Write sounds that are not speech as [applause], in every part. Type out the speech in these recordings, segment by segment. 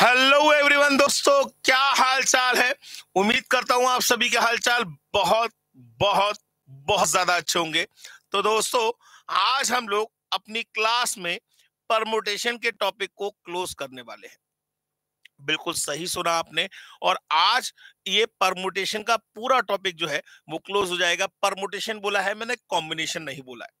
Hello everyone दोस्तों, क्या हाल चाल है? उम्मीद करता हूँ आप सभी के हाल चाल बहुत बहुत बहुत ज़्यादा अच्छे होंगे। तो दोस्तों, आज हम लोग अपनी क्लास में परमोटेशन के टॉपिक को क्लोज करने वाले हैं। बिल्कुल सही सुना आपने, और आज ये परमोटेशन का पूरा टॉपिक जो है, वो क्लोज हो जाएगा। परमोटेशन बोला है, मैंने कॉम्बिनेशन नहीं बोला है।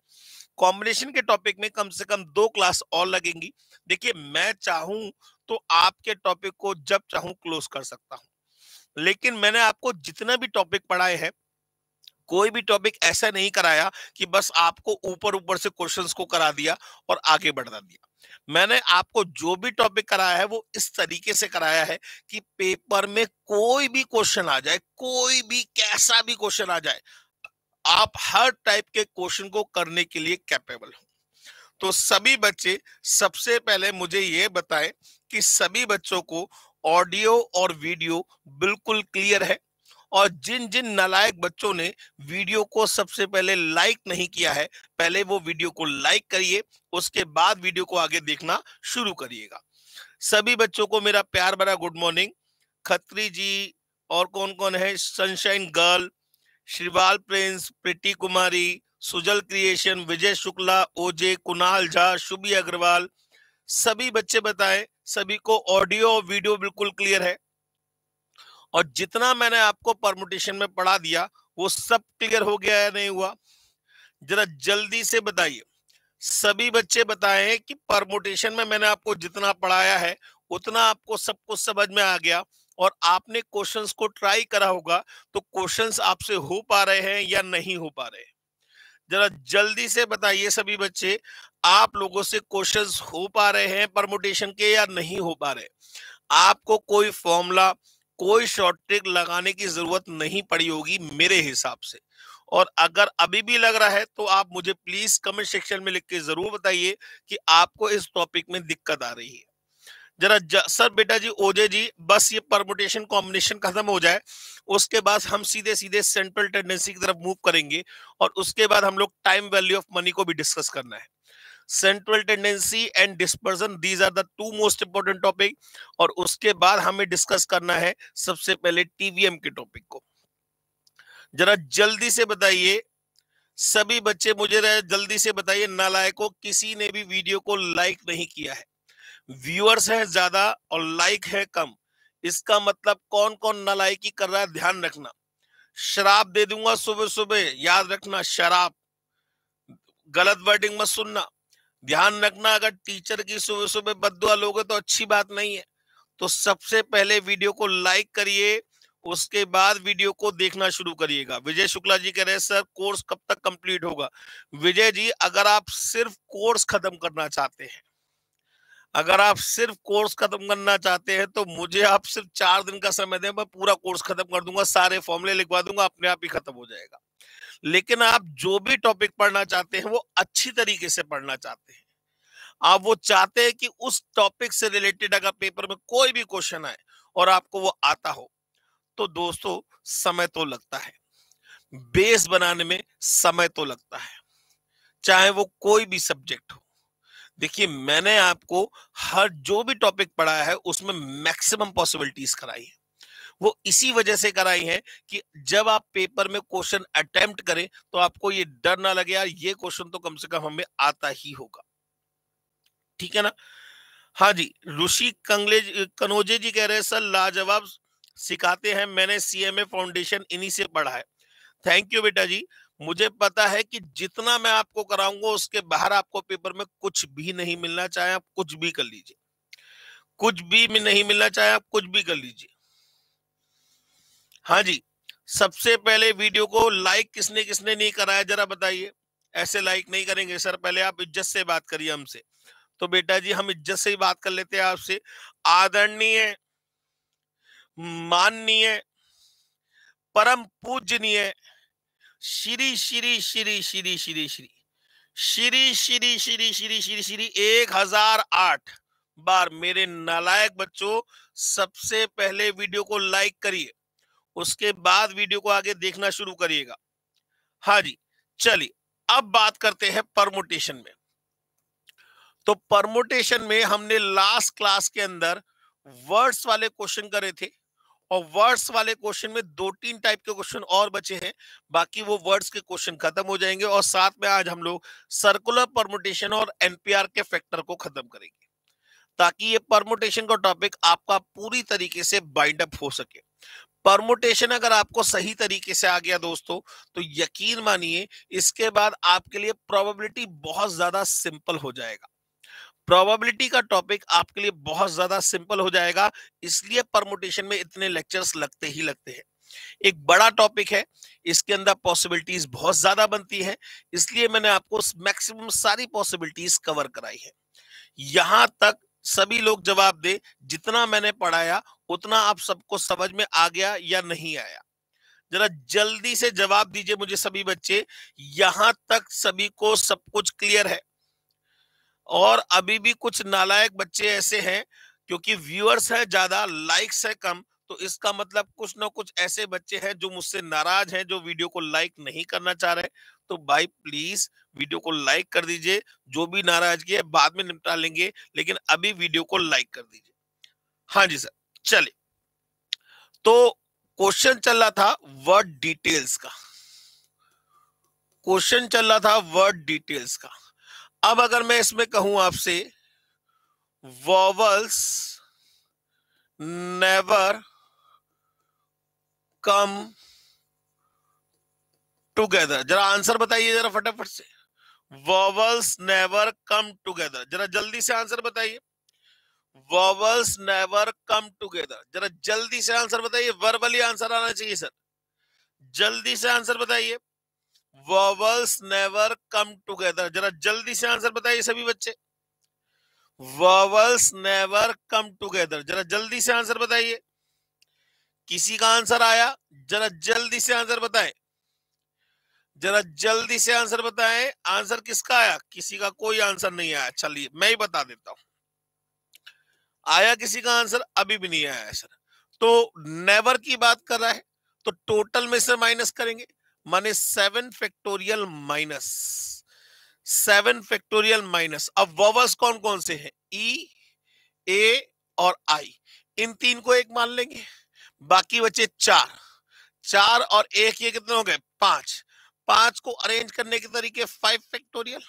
कॉम्बिनेशन के टॉपिक में कम से कम दो क्लास और लगेंगी। देखिए, मैं चाहूँ तो आपके टॉपिक को जब चाहूँ क्लोज कर सकता हूँ। लेकिन मैंने आपको जितना भी टॉपिक पढ़ाए हैं, कोई भी टॉपिक ऐसा नहीं कराया कि बस आपको ऊपर ऊपर से क्वेश्चंस को करा दिया और आगे बढ़ा दिया। मैंने आपको जो भी टॉपिक कराया है, वो इस तरीके से कराया है कि पेपर में कोई भी क्वेश्चन आ जाए, कोई भी, कैसा भी क्वेश्चन आ जाए आप हर टाइप के क्वेश्चन को करने के लिए कैपेबल हो। तो सभी बच्चे सबसे पहले मुझे ये बताएँ कि सभी बच्चों को ऑडियो और वीडियो बिल्कुल क्लियर है और जिन जिन नालायक बच्चों ने वीडियो को सबसे पहले लाइक नहीं किया है, पहले वो वीडियो को लाइक करिए, उसके बाद वीडियो को आगे देखना शुरू करिएगा। सभी बच्चों को मेरा प्यार भरा गुड मॉर्निंग। खत्री जी और कौन कौन है? Sunshine girl Shriwal prince, Preeti Kumari, Sujal creation, Vijay Shukla, OJ, Kunal Jha, Shubhi Agarwal, सभी बच्चे बताएँ, सभी को ऑडियो और वीडियो बिल्कुल क्लियर है। और जितना मैंने आपको परमुटेशन में पढ़ा दिया, वो सब क्लियर हो गया या नहीं हुआ? जरा जल्दी से बताइए। सभी बच्चे बताए कि परमुटेशन में मैंने आपको जितना पढ़ाया है, उतना आपको सब कुछ समझ में आ गया। और आपने क्वेश्चंस को ट्राई करा होगा तो क्वेश्चंस आपसे हो पा रहे हैं या नहीं हो पा रहे जरा जल्दी से बताइए सभी बच्चे, आप लोगों से क्वेश्चंस हो पा रहे हैं परमोटेशन के या नहीं हो पा रहे? आपको कोई फॉर्मूला, कोई शॉर्ट ट्रिक लगाने की ज़रूरत नहीं पड़ी होगी मेरे हिसाब से। और अगर अभी भी लग रहा है तो आप मुझे प्लीज़ कमेंट सेक्शन में लिख के ज़रूर बताइए कि आपको इस टॉपिक में दिक्कत आ रही है। जरा सर, बेटा जी ओजे जी, बस ये परमोटेशन कॉम्बिनेशन खत्म हो जाए। उसके बाद हम सीधे सीधे सेंट्रल टेंडेंसी की तरफ़ मूव करेंगे और उसके बाद हम लोग टाइम वैल्यू ऑफ़ मनी को भी डिस्कस करना है। Central tendency and dispersion these are the two most important topic और उसके बाद हमें डिस्कस करना है सबसे पहले टीवीएम के टॉपिक को। जरा जल्दी से बताइए, सभी बच्चे मुझे जल्दी से बताइए, नालायकों, किसी ने भी वीडियो को लाइक नहीं किया है। व्यूअर्स है ज़्यादा और लाइक है कम। इसका मतलब कौन कौन नलायकी कर रहा है, ध्यान रखना। शराब दे दूँगा सुबह सुबह याद रखना, शराब। गलत वर्डिंग मत सुनना। ध्यान रखना, अगर टीचर की सुबह सुबह बदुआ लोगे तो अच्छी बात नहीं है। तो सबसे पहले वीडियो को लाइक करिए, उसके बाद वीडियो को देखना शुरू करिएगा। विजय शुक्ला जी कह रहे हैं, सर, कोर्स कब तक कंप्लीट होगा? विजय जी, अगर आप सिर्फ़ कोर्स खत्म करना चाहते हैं अगर आप सिर्फ़ कोर्स खत्म करना चाहते हैं तो मुझे आप सिर्फ़ चार दिन का समय दें, मैं पूरा कोर्स खत्म कर दूँगा, सारे फॉर्मुले लिखवा दूँगा, अपने आप ही खत्म हो जाएगा। लेकिन आप जो भी टॉपिक पढ़ना चाहते हैं, वो अच्छी तरीके से पढ़ना चाहते हैं। आप वो चाहते हैं कि उस टॉपिक से रिलेटेड अगर पेपर में कोई भी क्वेश्चन आए और आपको वो आता हो तो दोस्तों, समय तो लगता है। बेस बनाने में समय तो लगता है। चाहे वो कोई भी सब्जेक्ट हो। देखिए, मैंने आपको हर, जो भी टॉपिक पढ़ाया है, उसमें मैक्सिमम पॉसिबिलिटीज कराई है। वो इसी वजह से कराई है कि जब आप पेपर में क्वेश्चन अटेम्प्ट करें तो आपको ये डर ना लगे, यार, ये क्वेश्चन तो कम से कम हमें आता ही होगा। ठीक है ना? हाँ जी, ऋषि कंगले कनोजे जी कह रहे हैं, सर, लाजवाब सिखाते हैं, मैंने सीएमए फाउंडेशन इन्हीं से पढ़ा है। थैंक यू बेटा जी। मुझे पता है कि जितना मैं आपको कराऊँगा, उसके बाहर आपको पेपर में कुछ भी नहीं मिलना चाहे आप कुछ भी कर लीजिए। कुछ भी नहीं मिलना चाहे आप कुछ भी कर लीजिए। हाँ जी, सबसे पहले वीडियो को लाइक किसने किसने नहीं कराया, जरा बताइए। ऐसे लाइक नहीं करेंगे सर, पहले आप इज़्ज़त से बात करिए हमसे। तो बेटा जी, हम इज़्ज़त से ही बात कर लेते हैं आपसे। आदरणीय, माननीय, परम पूजनीय श्री श्री श्री श्री श्री श्री। श्री श्री श्री श्री श्री श्री, एक हज़ार आठ। बार मेरे नालायक बच्चों, सबसे पहले वीडियो को लाइक करिए, उसके बाद वीडियो को आगे देखना शुरू करिएगा। हाँ जी, चलिए, अब बात करते हैं परमोटेशन में। तो परमोटेशन में हमने लास्ट क्लास के अंदर वर्ड्स वाले क्वेश्चन करे थे और वर्ड्स वाले क्वेश्चन में दो तीन टाइप के क्वेश्चन और बचे हैं, बाकी वो वर्ड्स के क्वेश्चन खत्म हो जाएँगे और साथ में आज हम लोग सर्कुलर परमोटेशन और एनपीआर के फैक्टर को खत्म करेंगे, ताकि ये परमोटेशन का टॉपिक आपका पूरी तरीके से बाइंड अप हो सके। परमोटेशन अगर आपको सही तरीके से आ गया दोस्तों तो यकीन मानिए इसके बाद आपके लिए प्रोबेबिलिटी बहुत ज़्यादा सिंपल हो जाएगा। प्रोबेबिलिटी का टॉपिक आपके लिए बहुत ज़्यादा सिंपल हो जाएगा, इसलिए परमोटेशन में इतने लेक्चर्स लगते ही लगते हैं। एक बड़ा टॉपिक है, इसके अंदर पॉसिबिलिटीज बहुत ज़्यादा बनती है, इसलिए मैंने आपको मैक्सिमम सारी पॉसिबिलिटीज कवर कराई है। यहाँ तक सभी लोग जवाब दे, जितना मैंने पढ़ाया, उतना आप सबको समझ में आ गया या नहीं आया। जरा जल्दी से जवाब दीजिए मुझे सभी बच्चे, यहाँ तक सभी को सब कुछ क्लियर है। और अभी भी कुछ नालायक बच्चे ऐसे हैं, क्योंकि व्यूअर्स है ज़्यादा, लाइक्स है कम तो इसका मतलब कुछ ना कुछ ऐसे बच्चे हैं जो मुझसे नाराज़ हैं, जो वीडियो को लाइक नहीं करना चाह रहे तो भाई प्लीज़ वीडियो को लाइक कर दीजिए, जो भी नाराज़गी है बाद में निपटा लेंगे, लेकिन अभी वीडियो को लाइक कर दीजिए। हाँ जी सर, चलिए। तो क्वेश्चन चल रहा था वर्ड डिटेल्स का। क्वेश्चन चल रहा था वर्ड डिटेल्स का। अब अगर मैं इसमें कहूँ आपसे वॉवल्स नेवर कम टुगेदर जरा आंसर बताइए जरा फटाफट से। वॉवल्स नेवर कम टुगेदर जरा जल्दी से आंसर बताइए। वॉवल्स नेवर कम टुगेदर जरा जल्दी से आंसर बताइए। वर्बली आंसर आना चाहिए सर जल्दी से आंसर बताइए। वॉवल्स नेवर कम टुगेदर जरा जल्दी से आंसर बताइए सभी बच्चे। वर्वल्स नेवर कम टुगेदर जरा जल्दी से आंसर बताइए। किसी का आंसर आया? जरा जल्दी से आंसर बताएँ। जरा जल्दी से आंसर बताएँ। आंसर किसका आया? किसी का कोई आंसर नहीं आया। चलिए, मैं ही बता देता हूँ। आया किसी का आंसर अभी भी नहीं आया सर तो नेवर की बात कर रहा है तो टोटल में से माइनस करेंगे। माने seven factorial minus seven factorial minus अब वॉवल्स कौन कौन से हैं? ई e, ए और आई इन तीन को एक मान लेंगे। बाकी बचे चार। चार और एक ये कितने हो गए? पाँच। पाँच को अरेंज करने के तरीके फाइव फैक्टोरियल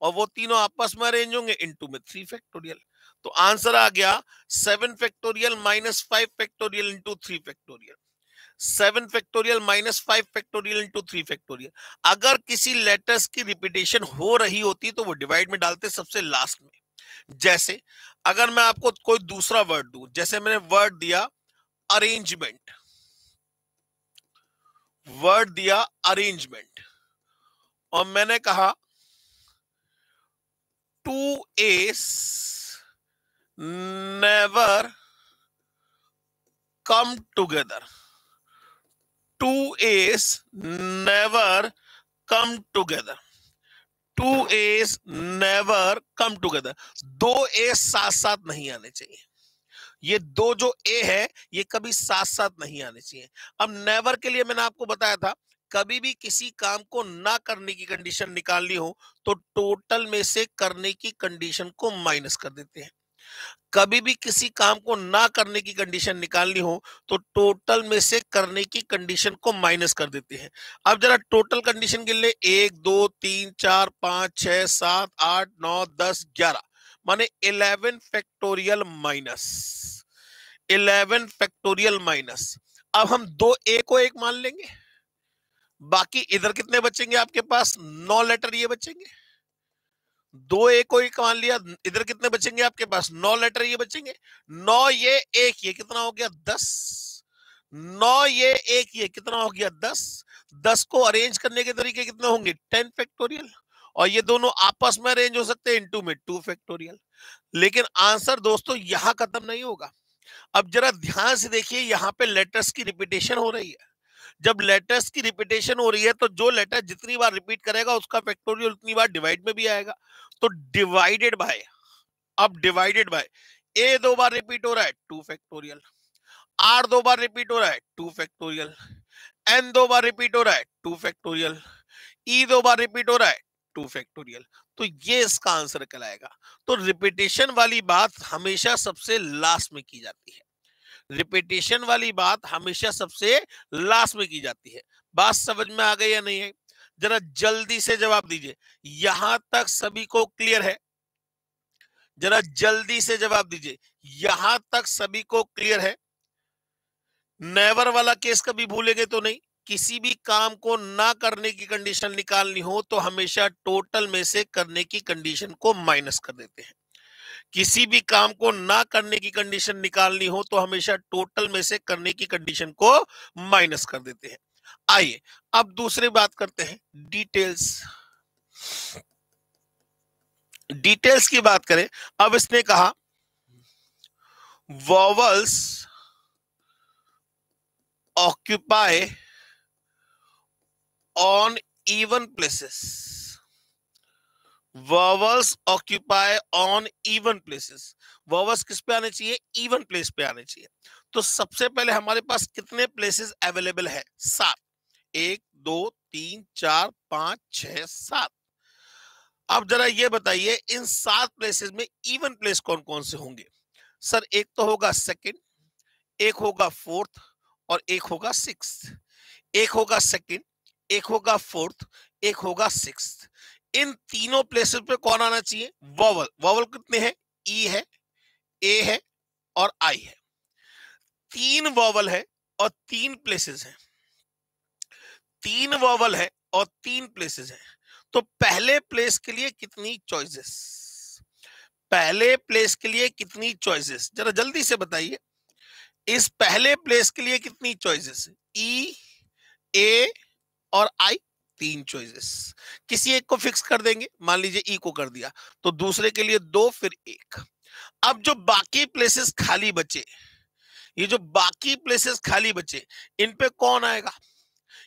और वो तीनों आपस में अरेंज होंगे इनटू में थ्री फैक्टोरियल तो आंसर आ गया seven factorial minus five factorial into three factorial seven factorial minus five factorial into three factorial अगर किसी लेटर्स की रिपीटेशन हो रही होती तो वो डिवाइड में डालते सबसे लास्ट में। जैसे, अगर मैं आपको कोई दूसरा वर्ड दू, जैसे मैंने वर्ड दिया अरेंजमेंट वर्ड दिया अरेंजमेंट और मैंने कहा two A's never come together two A's never come together. Two A's never come together दो ए साथ साथ नहीं आने चाहिए। ये दो जो ए है, ये कभी साथ साथ नहीं आने चाहिए। अब नेवर के लिए मैंने आपको बताया था, कभी भी किसी काम को ना करने की कंडीशन निकालनी हो तो टोटल में से करने की कंडीशन को माइनस कर देते हैं। कभी भी किसी काम को ना करने की कंडीशन निकालनी हो तो टोटल में से करने की कंडीशन को माइनस कर देते हैं। अब जरा टोटल कंडीशन गिन ले एक, दो, तीन, चार, पाँच, छह, सात, आठ, नौ, दस, ग्यारह, माने eleven factorial minus eleven factorial minus अब हम दो ए को एक मान लेंगे, बाकी इधर कितने बचेंगे आपके पास? नौ लेटर ये बचेंगे। दो ए को एक मान लिया, इधर कितने बचेंगे आपके पास? नौ लेटर ये बचेंगे। नौ ये एक, ये कितना हो गया? दस। नौ ये एक, ये कितना हो गया? दस। दस को अरेंज करने के तरीके कितने होंगे? टेन फैक्टोरियल और ये दोनों आपस में अरेंज हो सकते हैं इनटू में टू फैक्टोरियल लेकिन आंसर दोस्तों यहाँ खत्म नहीं होगा। अब जरा ध्यान से देखिए, यहाँ पे लेटर्स की रिपीटेशन हो रही है। जब लेटर्स की रिपीटेशन हो रही है तो जो लेटर जितनी बार रिपीट करेगा, उसका फैक्टोरियल उतनी बार डिवाइड में भी आएगा। तो डिवाइडेड बाय अब डिवाइडेड बाय ए दो बार रिपीट हो रहा है टू फैक्टोरियल आर दो बार रिपीट हो रहा है टू फैक्टोरियल एन दो बार रिपीट हो रहा है टू फैक्टोरियल ई दो बार रिपीट हो रहा है टू फैक्टोरियल तो ये इसका आंसर कहलाएगा। तो रिपीटेशन वाली बात हमेशा सबसे लास्ट में की जाती है। रिपीटेशन वाली बात हमेशा सबसे लास्ट में की जाती है। बात समझ में आ गई या नहीं है? जरा जल्दी से जवाब दीजिए। यहाँ तक सभी को क्लियर है? जरा जल्दी से जवाब दीजिए। यहाँ तक सभी को क्लियर है? नेवर वाला केस कभी भूलेंगे तो नहीं। किसी भी काम को ना करने की कंडीशन निकालनी हो तो हमेशा टोटल में से करने की कंडीशन को माइनस कर देते हैं। किसी भी काम को ना करने की कंडीशन निकालनी हो तो हमेशा टोटल में से करने की कंडीशन को माइनस कर देते हैं। आइए, अब दूसरी बात करते हैं। डिटेल्स डिटेल्स की बात करें। अब इसने कहा vowels occupy on even places. Vowels occupy on even places. Vowels किस पे आने चाहिए? Even place पे आने चाहिए। तो सबसे पहले हमारे पास कितने प्लेसेस अवेलेबल है? सात। एक, दो, तीन, चार, पाँच छ सात। अब जरा ये बताइए, इन सात प्लेसेस में इवन प्लेस कौन कौन से होंगे? सर, एक तो होगा सेकंड एक होगा फोर्थ और एक होगा सिक्स एक होगा सेकंड एक होगा फोर्थ एक होगा सिक्स इन तीनों प्लेसेस पे कौन आना चाहिए? वॉवल वॉवल कितने हैं? ई e है ए है और आई है। तीन वॉवल है और तीन प्लेसेस हैं। तीन वॉवल है और तीन प्लेसेस हैं। तो पहले प्लेस के लिए कितनी चॉइसेस पहले प्लेस के लिए कितनी चॉइसेस जरा जल्दी से बताइए। इस पहले प्लेस के लिए कितनी चॉइसेस ई ए और आई तीन चॉइसेस। किसी एक को फिक्स कर देंगे, मान लीजिए ई e को कर दिया तो दूसरे के लिए दो, फिर एक। अब जो बाकी प्लेसेस खाली बचे, ये जो बाकी प्लेसेस खाली बचे, इन पे कौन आएगा?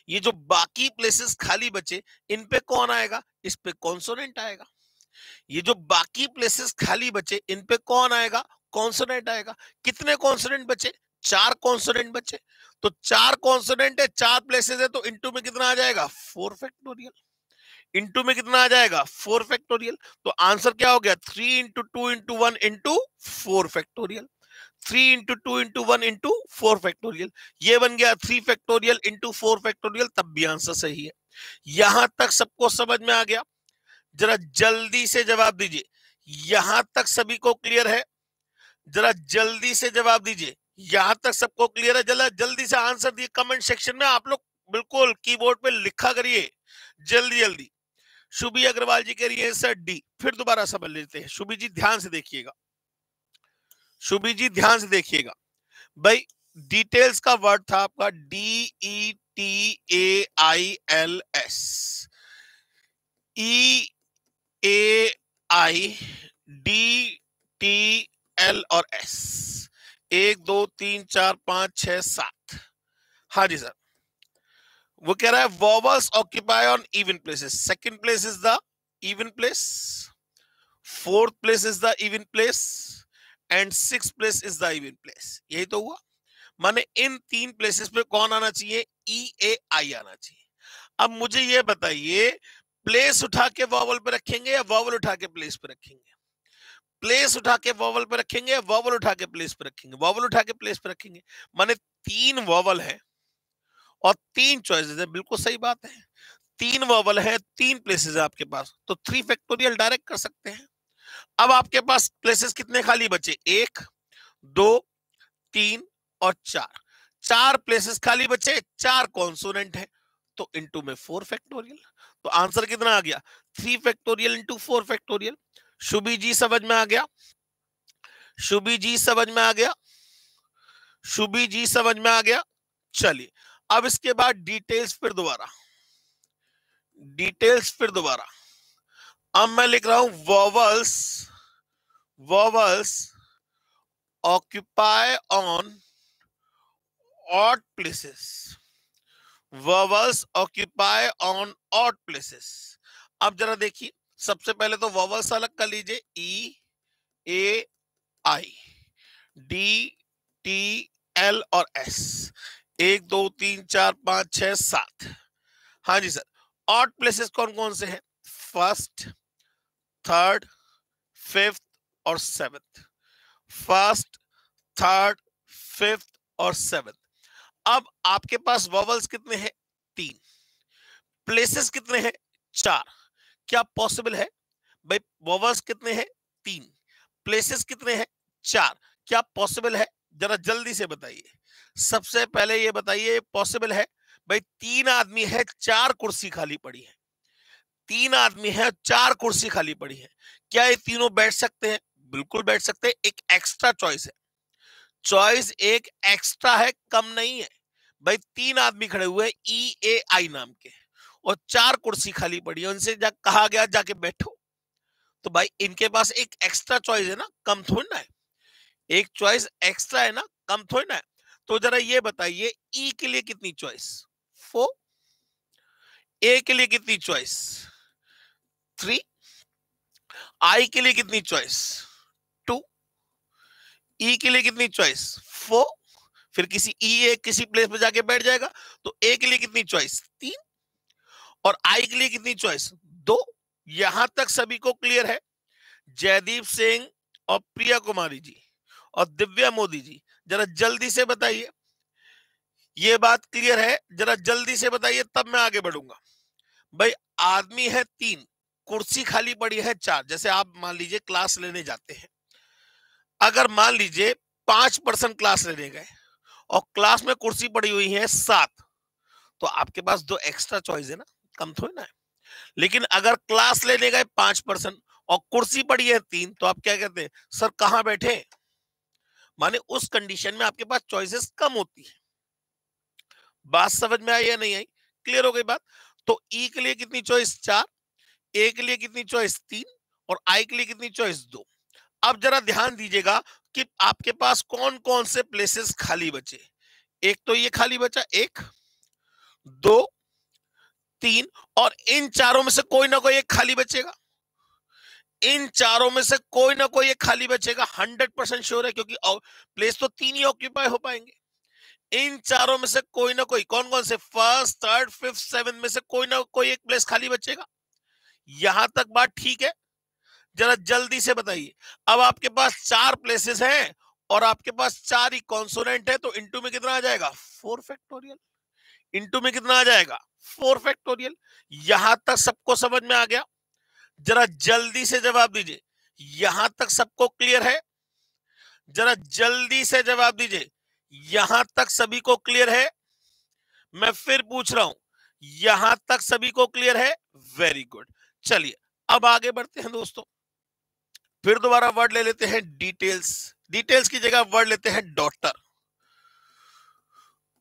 ये जो बाकी प्लेसेस खाली बचे, इन पे कौन आएगा? इस पे कॉन्सोनेंट आएगा। ये जो बाकी प्लेसेस खाली बचे, इन पे कौन आएगा? कॉन्सोनेंट आएगा। कितने कॉन्सोनेंट बचे? चार कॉन्सोनेंट बचे तो चार कॉन्सोनेंट है, चार प्लेसेस है तो इंटू में कितना आ जाएगा? फोर फैक्टोरियल इंटू में कितना आ जाएगा? फोर फैक्टोरियल तो आंसर क्या हो गया? Three into two into one into four factorial three into two into one into four factorial ये बन गया three factorial into four factorial तब भी आंसर सही है। यहाँ तक सबको समझ में आ गया? जरा जल्दी से जवाब दीजिए। यहाँ तक सभी को क्लियर है? जरा जल्दी से जवाब दीजिए। यहाँ तक सबको क्लियर है? जल्द, जल्दी से आंसर दिए। कमेंट सेक्शन में आप लोग बिल्कुल कीबोर्ड पे लिखा करिए। जल्दी जल्दी। शुभी अग्रवाल जी कह रही है सर डी फिर दोबारा समझ लेते हैं। शुभी जी, ध्यान से देखिएगा। शुभी जी, ध्यान से देखिएगा। भाई डिटेल्स का वर्ड था आपका D E T A I L S E A I D T L और एस एक, दो, तीन, चार, पाँच छ सात। हाँ जी, सर। वो कह रहा है vowels occupy on even places second place is the even place fourth place is the even place and six place is the even place यही तो हुआ। माने इन तीन प्लेसेस पे कौन आना चाहिए? ई ए आई आना चाहिए। अब मुझे ये बताइए प्लेस उठा के वॉवल पे रखेंगे या वॉवल उठा के प्लेस पे रखेंगे? प्लेस उठा के वॉवल पे रखेंगे वॉवल उठा के प्लेस पे रखेंगे वॉवल उठा के प्लेस पे रखेंगे। माने तीन वॉवल है और तीन चॉइसेस है, बिल्कुल सही बात है। तीन वॉवल है, तीन प्लेसेस है आपके पास तो थ्री फैक्टोरियल डायरेक्ट कर सकते हैं। अब आपके पास प्लेसेस कितने खाली बचे? एक, दो, तीन और चार। चार प्लेसेस खाली बचे, चार कॉन्सोनेंट है तो इंटू में फोर फैक्टोरियल तो आंसर कितना आ गया? Three factorial into four factorial Shubhi ji समझ में आ गया? शुभी जी समझ में आ गया? शुभी जी समझ में आ गया? चलिए, अब इसके बाद डिटेल्स फिर दोबारा। डिटेल्स फिर दोबारा। अब मैं लिख रहा हूँ vowels vowels occupy on odd places vowels occupy on odd places अब जरा देखिए सबसे पहले तो वॉवल्स अलग कर लीजिए। E, A, I. D, T, L और एस। एक, दो, तीन, चार, पाँच, छ, सात। हाँ जी सर। ऑट प्लेसेस कौन कौन से हैं? फ़र्स्ट थर्ड फिफ्थ और सेवेंथ फ़र्स्ट थर्ड फिफ्थ और सेवेंथ अब आपके पास वॉवल्स कितने हैं? तीन। प्लेसेस कितने हैं? चार। क्या पॉसिबल है? भाई वॉवल्स कितने हैं? तीन। प्लेसेस कितने हैं? चार। क्या पॉसिबल है? जरा जल्दी से बताइए। सबसे पहले ये बताइए पॉसिबल है? भाई, तीन आदमी है, चार कुर्सी खाली पड़ी है। तीन आदमी है, चार कुर्सी खाली पड़ी है। क्या ये तीनों बैठ सकते हैं? बिल्कुल बैठ सकते हैं। एक एक्स्ट्रा चॉइस है। चॉइस एक एक्स्ट्रा है, कम नहीं है। भाई, तीन आदमी खड़े हुए ई ए आई नाम के। और चार कुर्सी खाली पड़ी है उनसे जा कहा गया जाके बैठो। तो भाई इनके पास एक एक्स्ट्रा चॉइस है ना कम थोड़ी ना है। एक चॉइस एक्स्ट्रा है ना कम थोड़ी ना है। तो जरा ये बताइए ई के लिए कितनी चॉइस फोर ए के लिए कितनी चॉइस थ्री आई के लिए कितनी चॉइस टू ई के लिए कितनी चॉइस फोर फिर किसी ई e, ए किसी प्लेस पे जाके बैठ जाएगा। तो ए के लिए कितनी चॉइस तीन और आई के लिए कितनी चॉइस दो, यहाँ तक सभी को क्लियर है। जयदीप सिंह और प्रिया कुमारी जी और दिव्या मोदी जी। जरा जल्दी से बताइए। ये बात क्लियर है। जरा जल्दी से बताइए, तब मैं आगे बढ़ूँगा। भाई, आदमी है तीन, कुर्सी खाली पड़ी है चार। जैसे आप मान लीजिए क्लास लेने जाते हैं। अगर मान लीजिए पाँच परसेंट क्लास लेने गए और क्लास में कुर्सी पड़ी हुई है सात तो आपके पास दो एक्स्ट्रा चॉइस है ना। कम थोड़ी ना है। लेकिन अगर क्लास लेने गए पाँच परसेंट और कुर्सी पड़ी है तीन तो आप क्या कहते हैं, सर, कहाँ बैठे माने उस कंडीशन में आपके पास चॉइसेस कम होती है। बात समझ में आई या नहीं आई? क्लियर हो गई बात? तो ई के लिए कितनी चॉइस चार। ए के लिए कितनी चॉइस तीन। और आई के लिए कितनी चॉइस दो। अब जरा ध्यान दीजिएगा कि आपके पास कौन कौन से प्लेसेस खाली बचे एक तो ये खाली बचा, एक। दो तीन, और इन चारों में से कोई ना कोई एक खाली बचेगा। इन चारों में से कोई ना कोई एक खाली बचेगा। हंड्रेड परसेंट श्योर है, क्योंकि प्लेस तो तीन ही ऑक्यूपाई हो पाएँगे। इन चारों में से कोई ना कोई कौन कौन से? फ़र्स्ट थर्ड फिफ्थ सेवन में से कोई ना कोई एक प्लेस खाली बचेगा। यहाँ तक बात ठीक है। जरा जल्दी से बताइए। अब आपके पास चार प्लेसेस हैं, और आपके पास चार ही कॉन्सोनेंट है तो इंटू में कितना आ जाएगा? फोर फैक्टोरियल इंटू में कितना आ जाएगा? फोर फैक्टोरियल, यहाँ तक सबको समझ में आ गया। जरा जल्दी से जवाब दीजिए, यहाँ तक सबको क्लियर है? जरा जल्दी से जवाब दीजिए, यहाँ तक सभी को क्लियर है? मैं फिर पूछ रहा हूँ, यहाँ तक सभी को क्लियर है? Very good. चलिए, अब आगे बढ़ते हैं दोस्तों। फिर दोबारा वर्ड ले लेते हैं डिटेल्स। डिटेल्स की जगह वर्ड लेते हैं डॉटर।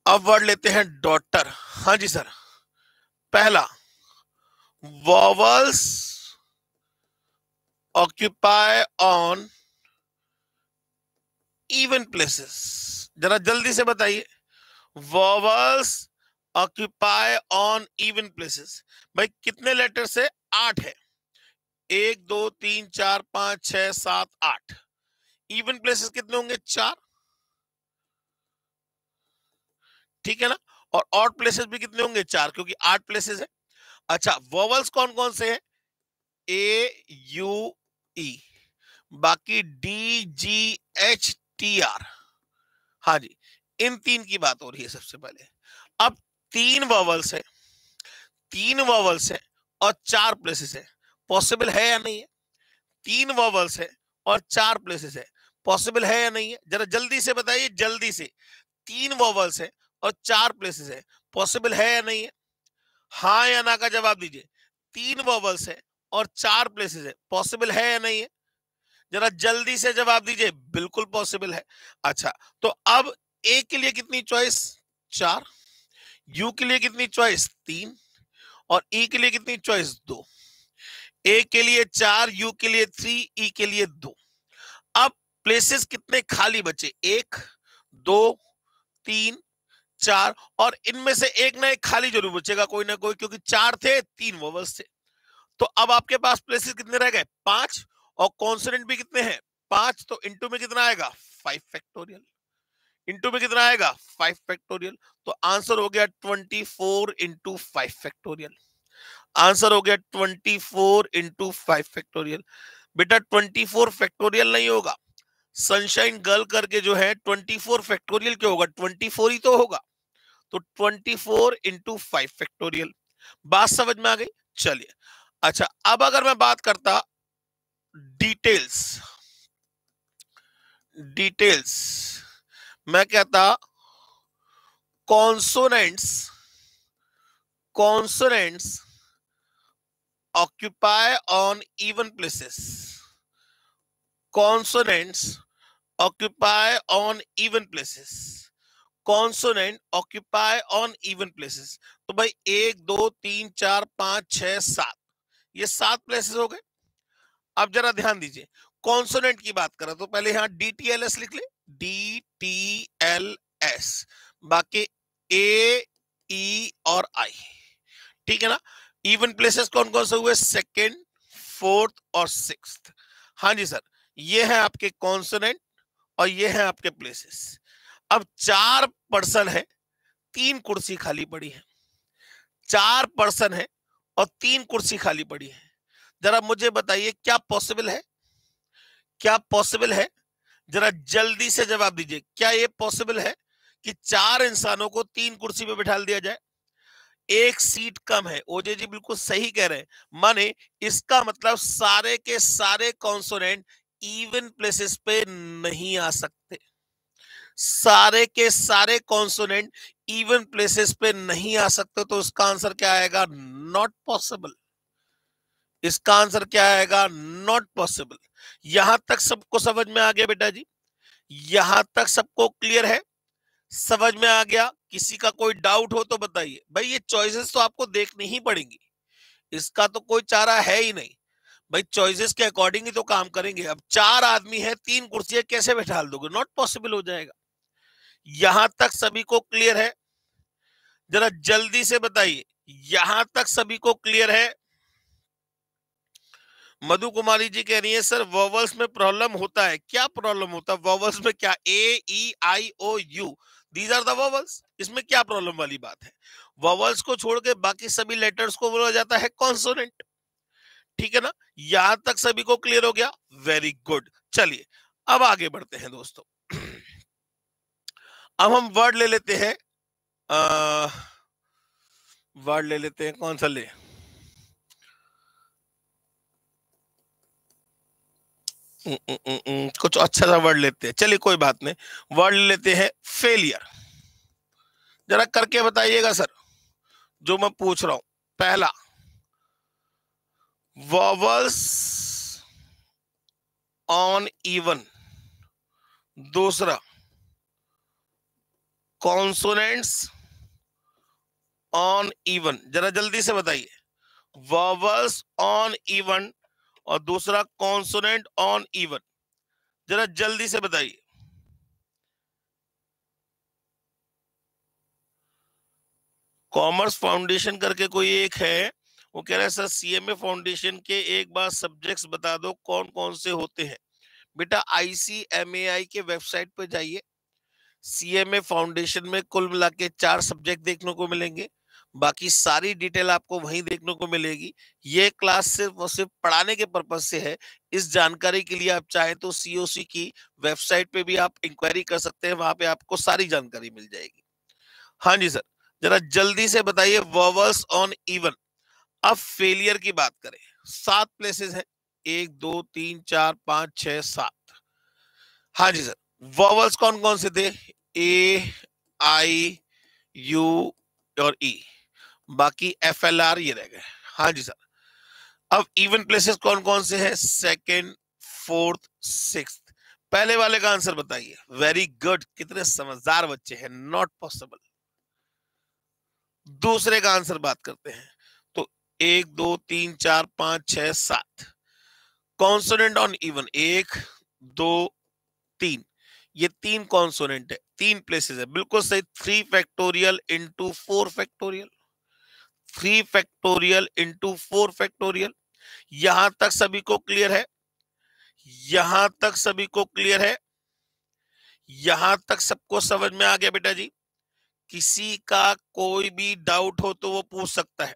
अब वर्ड लेते हैं डॉटर। हाँ जी, सर। पहला vowels occupy on even places जरा जल्दी से बताइए। Vowels occupy on even places भाई, कितने लेटर से आठ है? एक, दो, तीन, चार, पाँच, छह, सात, आठ। इवन प्लेसेस कितने होंगे? चार। ठीक है ना? और ऑड प्लेसेस भी कितने होंगे? चार, क्योंकि आठ प्लेसेस है। अच्छा वॉवल्स कौन कौन से हैं? ए यू ई बाकी D G H T R हाँ जी, इन तीन की बात हो रही है सबसे पहले। अब तीन वॉवल्स है। तीन वॉवल्स है और चार प्लेसेस है। पॉसिबल है या नहीं है? तीन वॉवल्स है और चार प्लेसेस है। पॉसिबल है या नहीं है? जरा जल्दी से बताइए, जल्दी से। तीन वॉवल्स है और चार प्लेसेस है। पॉसिबल है या नहीं है? हाँ या ना का जवाब दीजिए। तीन वॉवल्स है और चार प्लेसेस है। पॉसिबल है या नहीं है? जरा जल्दी से जवाब दीजिए। बिल्कुल पॉसिबल है। अच्छा तो अब ए के लिए कितनी चॉइस चार। यू के लिए कितनी चॉइस तीन। और ई e के लिए कितनी चॉइस दो। ए के लिए चार यू के लिए थ्री ई e के लिए दो। अब प्लेसेस कितने खाली बचे? एक, दो, तीन चार और इनमें से एक ना एक खाली ज़रूर बचेगा कोई ना कोई, क्योंकि चार थे, तीन वोवल्स थे। तो अब आपके पास प्लेसेस कितने रह गए? पाँच। और कॉन्सोनेंट भी कितने हैं? पाँच। तो इंटू में कितना आएगा? फाइव फैक्टोरियल इंटू में कितना आएगा? फाइव फैक्टोरियल तो आंसर हो गया twenty four into five factorial answer हो गया twenty four into five factorial बेटा ट्वेंटी फोर फैक्टोरियल नहीं होगा। सनशाइन गर्ल करके जो है ट्वेंटी फोर फैक्टोरियल क्यों होगा? ट्वेंटी फोर ही तो होगा। तो twenty four into five factorial बात समझ में आ गई? चलिए। अच्छा अब अगर मैं बात करता डिटेल्स डिटेल्स मैं कहता consonants consonants occupy on even places. Consonants occupy on even places. Consonant occupy on even places. तो भाई, एक, दो, तीन, चार, पाँच, छह, सात। ये सात प्लेसेस हो गए। अब जरा ध्यान दीजिए, कॉन्सोनेंट की बात करें तो पहले यहाँ डी टी एल एस लिख ले। डी टी एल एस बाकी ए ई और आई ठीक है ना? इवन प्लेसेस कौन कौन से हुए? सेकेंड फोर्थ और सिक्स हाँ जी सर ये है आपके कॉन्सोनेंट और ये है आपके प्लेसेस अब चार पर्सन है, तीन कुर्सी खाली पड़ी है। चार पर्सन है और तीन कुर्सी खाली पड़ी है। जरा मुझे बताइए, क्या पॉसिबल है? क्या पॉसिबल है? जरा जल्दी से जवाब दीजिए, क्या ये पॉसिबल है कि चार इंसानों को तीन कुर्सी पे बिठा दिया जाए? एक सीट कम है। ओजे जी बिल्कुल सही कह रहे हैं। माने इसका मतलब सारे के सारे कॉन्सोनेंट इवन प्लेसेस पे नहीं आ सकते। सारे के सारे कॉन्सोनेंट इवन प्लेसेस पे नहीं आ सकते तो उसका आंसर क्या आएगा? नॉट पॉसिबल इसका आंसर क्या आएगा? नॉट पॉसिबल यहाँ तक सबको समझ में आ गया बेटा जी यहाँ तक सबको क्लियर है? समझ में आ गया? किसी का कोई डाउट हो तो बताइए। भाई, ये चॉइसेस तो आपको देखनी ही पड़ेंगी। इसका तो कोई चारा है ही नहीं। भाई चॉइसेस के अकॉर्डिंग ही तो काम करेंगे। अब चार आदमी है, तीन कुर्सियाँ कैसे बैठा दोगे? नॉट पॉसिबल हो जाएगा। यहाँ तक सभी को क्लियर है। जरा जल्दी से बताइए, यहाँ तक सभी को क्लियर है? मधु कुमारी जी कह रही है, सर वॉवल्स में प्रॉब्लम होता है। क्या प्रॉब्लम होता है? वॉवल्स में क्या? A E I O U these are the vowels इसमें क्या प्रॉब्लम वाली बात है? वॉवल्स को छोड़ के बाकी सभी लेटर्स को बोला जाता है कॉन्सोनेंट ठीक है ना? यहाँ तक सभी को क्लियर हो गया। वेरी गुड चलिए, अब आगे बढ़ते हैं दोस्तों। अब हम वर्ड ले लेते हैं। वर्ड ले लेते हैं कौन सा ले? कुछ अच्छा सा वर्ड लेते हैं। चलिए कोई बात नहीं। वर्ड ले लेते हैं फेलियर जरा करके बताइएगा सर, जो मैं पूछ रहा हूँ। पहला वॉवल्स ऑन इवन दूसरा कॉन्सोनेंट्स ऑन इवन जरा जल्दी से बताइए। वॉवल्स ऑन इवन और दूसरा कॉन्सोनेंट ऑन इवन जरा जल्दी से बताइए। कॉमर्स फाउंडेशन करके कोई एक है, वो कह रहा है, सर सीएमए फाउंडेशन के एक बार सब्जेक्ट्स बता दो कौन कौन से होते हैं? बेटा आईसीएमएआई के वेबसाइट पर जाइए। सीएमए फाउंडेशन में कुल मिला के चार सब्जेक्ट देखने को मिलेंगे। बाकी सारी डिटेल आपको वहीं देखने को मिलेगी। ये क्लास सिर्फ़ और सिर्फ़ पढ़ाने के पर्पज से है। इस जानकारी के लिए आप चाहे तो सीओसी की वेबसाइट पे भी आप इंक्वायरी कर सकते हैं। वहाँ पे आपको सारी जानकारी मिल जाएगी। हाँ जी सर, जरा जल्दी से बताइए वॉवल्स ऑन इवन अब फेलियर की बात करें। सात प्लेसेस हैं। एक, दो, तीन, चार, पाँच, छ, सात। हाँ जी सर। वॉवल्स कौन कौन से थे? ए आई यू और ई e. बाकी एफ़ एल आर ये रह गए। हाँ जी सर। अब इवन प्लेसेस कौन कौन से हैं? सेकेंड फोर्थ सिक्स पहले वाले का आंसर बताइए। वेरी गुड कितने समझदार बच्चे हैं। नॉट पॉसिबल दूसरे का आंसर बात करते हैं। तो एक, दो, तीन, चार, पाँच छ सात। कॉन्सोनेंट ऑन इवन एक, दो, तीन। ये तीन कॉन्सोनेंट है, तीन प्लेसेस है। बिल्कुल सही three factorial into four factorial three factorial into four factorial यहाँ तक सभी को क्लियर है, यहाँ तक सभी को क्लियर है, यहाँ तक सबको समझ में आ गया बेटा जी। किसी का कोई भी डाउट हो तो वो पूछ सकता है।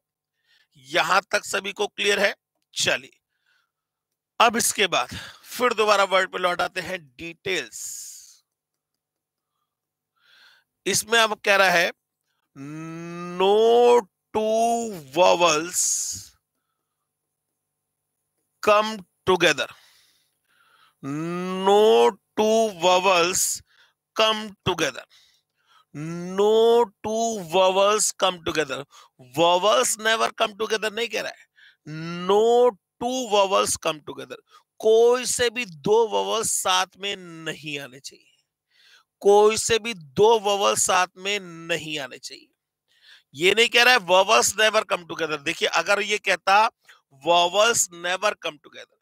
यहाँ तक सभी को क्लियर है। चलिए, अब इसके बाद फिर दोबारा वर्ड पे लौट आते हैं डिटेल्स इसमें अब कह रहा है no two vowels come together no two vowels come together no two vowels come together vowels never come together नहीं कह रहा है। No two vowels come together कोई से भी दो वॉवल्स साथ में नहीं आने चाहिए। कोई से भी दो वॉवल साथ में नहीं आने चाहिए। ये नहीं कह रहा है वॉवल्स नेवर कम टुगेदर देखिए, अगर ये कहता वॉवल्स नेवर कम टुगेदर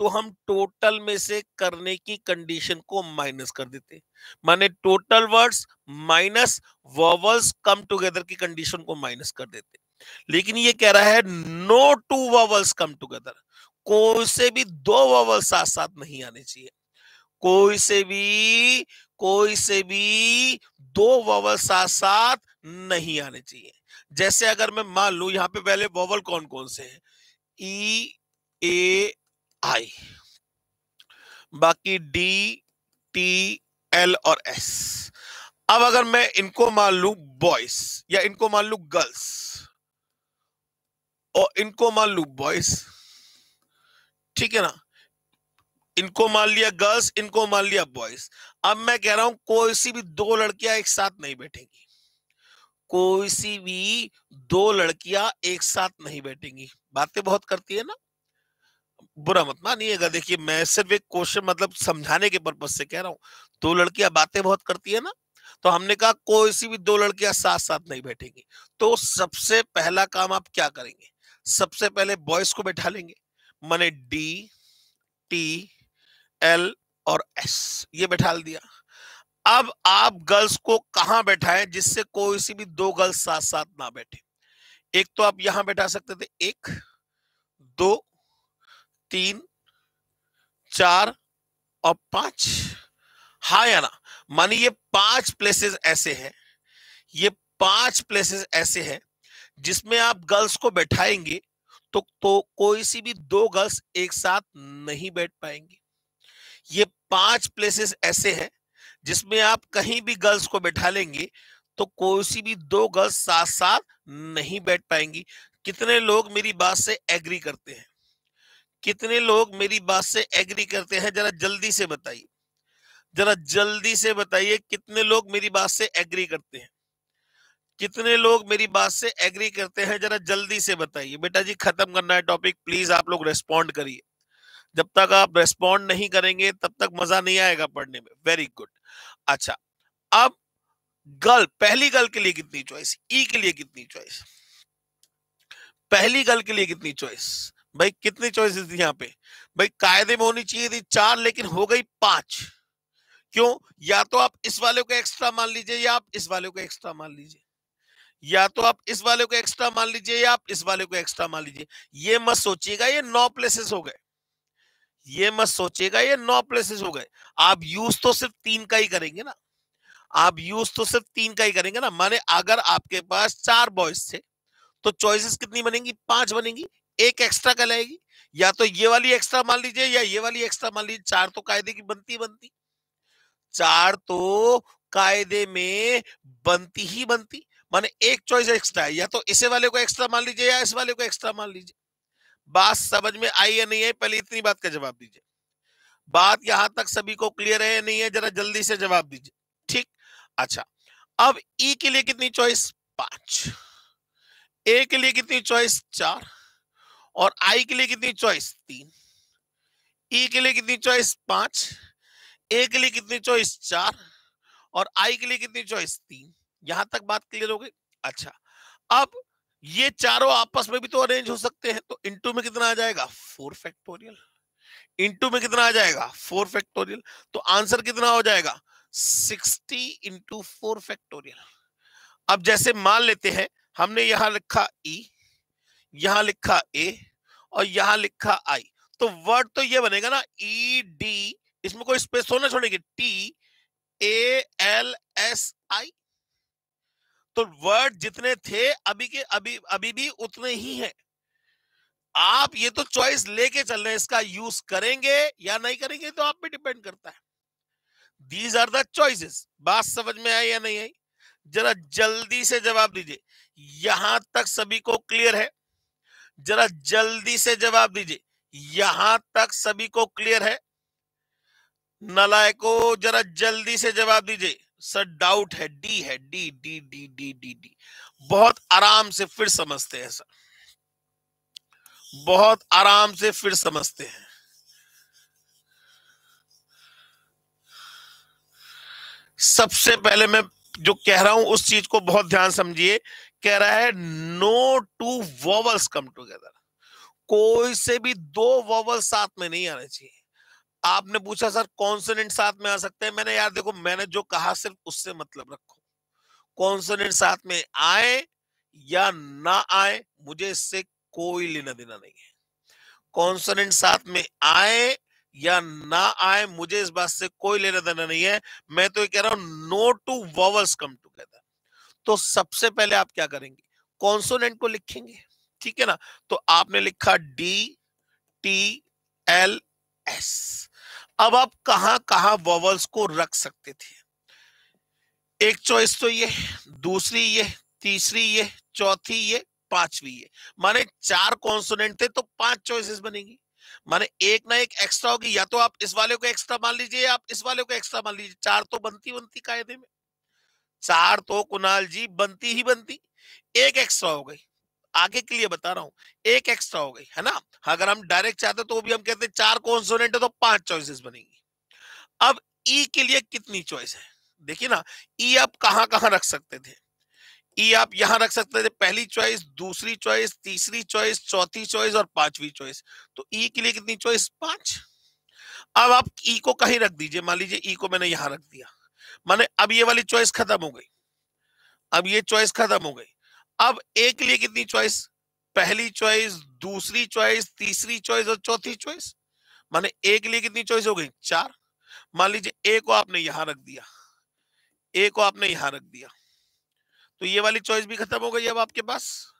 तो हम टोटल में से करने की कंडीशन को माइनस कर देते माने total words minus vowels come together की कंडीशन को माइनस कर देते लेकिन ये कह रहा है no two vowels come together कोई से भी दो वॉवल साथ साथ नहीं आने चाहिए। कोई से भी कोई से भी दो वॉवल साथ साथ नहीं आने चाहिए। जैसे अगर मैं मान लू, यहाँ पे पहले वॉवल कौन कौन से हैं? ई ए आई बाकी डी टी एल और एस अब अगर मैं इनको मान लू बॉयस या इनको मान लू गर्ल्स और इनको मान लू बॉयस ठीक है ना? इनको मान लिया गर्ल्स इनको मान लिया बॉयज़ अब मैं कह रहा हूँ, कोई सी भी दो लड़कियाँ एक साथ नहीं बैठेंगी। कोई सी भी दो लड़कियाँ एक साथ नहीं बैठेंगी। बातें बहुत करती है ना। बुरा मत मानिएगा। देखिए, मैं सिर्फ़ एक क्वेश्चन मतलब समझाने के पर्पज से कह रहा हूँ, दो लड़कियाँ बातें बहुत करती है ना तो हमने कहा कोई सी भी दो लड़कियाँ साथ साथ नहीं बैठेंगी। तो सबसे पहला काम आप क्या करेंगे? सबसे पहले बॉयज़ को बैठा लेंगे। मैंने डी टी एल और एस ये बैठा दिया। अब आप गर्ल्स को कहाँ बैठाएँ जिससे कोई सी भी दो गर्ल्स साथ साथ ना बैठे? एक तो आप यहाँ बैठा सकते थे, एक, दो, तीन, चार और पाँच। हा या ना? मानी ये पाँच प्लेसेस ऐसे हैं, ये पाँच प्लेसेस ऐसे हैं जिसमें आप गर्ल्स को बैठाएँगे तो तो कोई सी भी दो गर्ल्स एक साथ नहीं बैठ पाएँगी। ये पाँच प्लेसेस ऐसे हैं, जिसमें आप कहीं भी गर्ल्स को बैठा लेंगे तो कोई भी दो गर्ल्स साथ साथ नहीं बैठ पाएँगी। कितने लोग मेरी बात से एग्री करते हैं? कितने लोग मेरी बात से एग्री करते हैं? जरा जल्दी से बताइए। जरा जल्दी से बताइए कितने लोग मेरी बात से एग्री करते हैं? कितने लोग मेरी बात से एग्री करते हैं? जरा जल्दी से बताइए। बेटा जी, खत्म करना है टॉपिक प्लीज़ आप लोग रेस्पॉन्ड करिए। जब तक आप रेस्पॉन्ड नहीं करेंगे, तब तक मज़ा नहीं आएगा पढ़ने में। वेरी गुड अच्छा अब गर्ल पहली गर्ल के लिए कितनी चॉइस ई के लिए कितनी चॉइस पहली गर्ल के लिए कितनी चॉइस भाई, कितनी चॉइस थी यहाँ पे? भाई, कायदे में होनी चाहिए थी चार, लेकिन हो गई पाँच। क्यों? या तो आप इस वाले को एक्स्ट्रा मान लीजिए, या आप इस वाले को एक्स्ट्रा मान लीजिए। या तो आप इस वाले को एक्स्ट्रा मान लीजिए, या आप इस वाले को एक्स्ट्रा मान लीजिए। ये मत सोचिएगा, ये नौ प्लेसेस हो गए। ये मत सोचिएगा, ये नौ प्लेसेस हो गए। आप यूज़ तो सिर्फ़ तीन का ही करेंगे ना। आप यूज़ तो सिर्फ़ तीन का ही करेंगे ना। माने अगर आपके पास चार बॉयज़ थे तो चॉइसेस कितनी बनेंगी? पाँच बनेंगी। एक एक्स्ट्रा कहलाएगी। या तो ये वाली एक्स्ट्रा मान लीजिए या ये वाली एक्स्ट्रा मान लीजिए। चार तो कायदे की बनती बनती। चार तो कायदे में बनती ही बनती। माने एक चॉइस एक्स्ट्रा है। या तो इसे वाले को एक्स्ट्रा मान लीजिए या इस वाले को एक्स्ट्रा मान लीजिए। बात समझ में आई या नहीं है पहले इतनी बात का जवाब दीजिए। बात यहाँ तक सभी को क्लियर है या नहीं है, जरा जल्दी से जवाब दीजिए। ठीक? अच्छा अब ई e के लिए कितनी चॉइस पाँच। ए के लिए कितनी चॉइस चार। और आई के लिए कितनी चॉइस तीन। ई e के लिए कितनी चॉइस पाँच। ए के लिए कितनी चॉइस चार। और आई के लिए कितनी चॉइस तीन। यहाँ तक बात क्लियर हो गई? अच्छा अब ये चारों आपस में भी तो अरेंज हो सकते हैं तो इंटू में कितना आ जाएगा? फोर फैक्टोरियल इंटू में कितना आ जाएगा? फोर फैक्टोरियल तो आंसर कितना हो जाएगा? सिक्सटी इंटू फोर फैक्टोरियल अब जैसे मान लेते हैं हमने यहाँ लिखा ई e, यहाँ लिखा ए और यहाँ लिखा आई तो वर्ड तो ये बनेगा ना ई e, डी इसमें कोई स्पेस होना छोड़ेंगे. T A L S I तो वर्ड जितने थे, अभी के, अभी अभी भी उतने ही हैं। आप ये तो चॉइस लेके चल रहे हैं, इसका यूज़ करेंगे या नहीं करेंगे तो आप पे डिपेंड करता है। दीज आर द चॉइसेस बात समझ में आई या नहीं आई? जरा जल्दी से जवाब दीजिए। यहाँ तक सभी को क्लियर है? जरा जल्दी से जवाब दीजिए। यहाँ तक सभी को क्लियर है? नलायको, जरा जल्दी से जवाब दीजिए। सर डाउट है, डी है, D D D D D D. बहुत आराम से फिर समझते हैं, सर। बहुत आराम से फिर समझते हैं। सबसे पहले मैं जो कह रहा हूँ, उस चीज़ को बहुत ध्यान समझिए। कह रहा है, no two vowels come together. कोई से भी दो वॉवल साथ में नहीं आने चाहिए। आपने पूछा, सर, कॉन्सोनेंट साथ में आ सकते हैं? मैंने, यार, देखो, मैंने जो कहा, सिर्फ़ उससे मतलब रखो। कॉन्सोनेंट साथ में आए या ना आए, मुझे इससे कोई लेना देना नहीं है। कॉन्सोनेंट साथ में आए या ना आए, मुझे इस बात से कोई लेना देना नहीं है। मैं तो ये कह रहा हूँ no two vowels come together तो सबसे पहले आप क्या करेंगे? कॉन्सोनेंट को लिखेंगे, ठीक है ना? तो आपने लिखा डी टी एल एस अब आप कहाँ कहाँ वॉवल्स को रख सकते थे? एक चॉइस तो ये दूसरी ये तीसरी ये चौथी ये, पांचवी ये। माने चार कॉन्सोनेंट थे तो पाँच चॉइसेस बनेगी। माने एक ना एक एक्स्ट्रा होगी, या तो आप इस वाले को एक्स्ट्रा मान लीजिए आप इस वाले को एक्स्ट्रा मान लीजिए। चार तो बनती बनती कायदे में। चार तो कुणाल जी बनती ही बनती। एक एक्स्ट्रा हो गई। आगे के लिए बता रहा हूँ, एक एक्स्ट्रा हो गई, है ना? अगर हम डायरेक्ट चाहते तो भी हम कहते चार कॉन्सोनेंट है तो पाँच चॉइसेस बनेंगी। अब ई e के लिए कितनी चॉइस है? देखिए ना, ई e आप कहाँ कहाँ रख सकते थे? ई e आप यहाँ रख सकते थे, पहली चॉइस, दूसरी चॉइस, तीसरी चॉइस, चौथी चॉइस और पांचवी चॉइस। तो ई के लिए कितनी चॉइस? पाँच। अब आप ई को कहीं रख दीजिए, मान लीजिए ई को मैंने यहाँ रख दिया। माने अब ये वाली चॉइस खत्म हो गई। अब ये चॉइस खत्म हो गई। अब ए के लिए कितनी चॉइस पहली चॉइस दूसरी चॉइस तीसरी चॉइस और चौथी चॉइस माने ए के लिए कितनी चॉइस हो गई? चार। मान लीजिए ए को आपने यहाँ रख दिया। ए को आपने यहाँ रख दिया। तो ये वाली चॉइस भी खत्म हो गई अब आपके पास।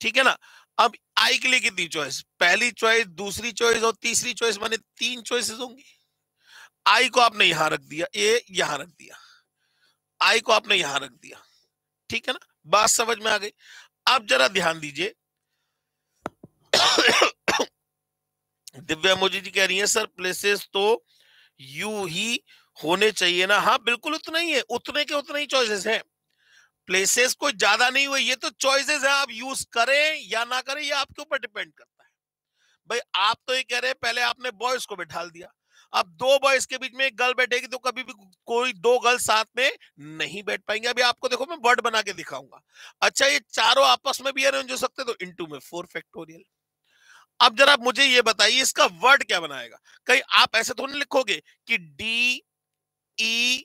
ठीक है ना? अब आई के लिए कितनी चॉइस पहली चॉइस दूसरी चॉइस और तीसरी चॉइस माने तीन चॉइसेस होंगी। आई को आपने यहाँ रख दिया ए यहाँ रख दिया। आई को आपने यहाँ रख दिया। ठीक है ना? बात समझ में आ गई। आप जरा ध्यान दीजिए। [coughs] दिव्या मोजी जी कह रही है, सर प्लेसेस तो यू ही होने चाहिए ना। हाँ बिल्कुल उतना ही है। उतने के उतने ही चॉइसेस हैं। प्लेसेस कोई ज़्यादा नहीं हुए, ये तो चॉइसेस है। आप यूज़ करें या ना करें, ये आपके ऊपर डिपेंड करता है। भाई, आप तो ये कह रहे हैं, पहले आपने बॉयज़ को बैठा दिया अब दो बॉयज़ के बीच में एक गर्ल बैठेगी तो कभी भी कोई दो गर्ल साथ में नहीं बैठ पाएँगे। अभी आपको देखो, मैं वर्ड बना के दिखाऊँगा। अच्छा ये चारों आपस में भी अरेंज हो सकते तो इंटू में फोर फैक्टोरियल अब जरा मुझे ये बताइए, इसका वर्ड क्या बनाएगा? कहीं आप ऐसे नहीं लिखोगे कि डी ई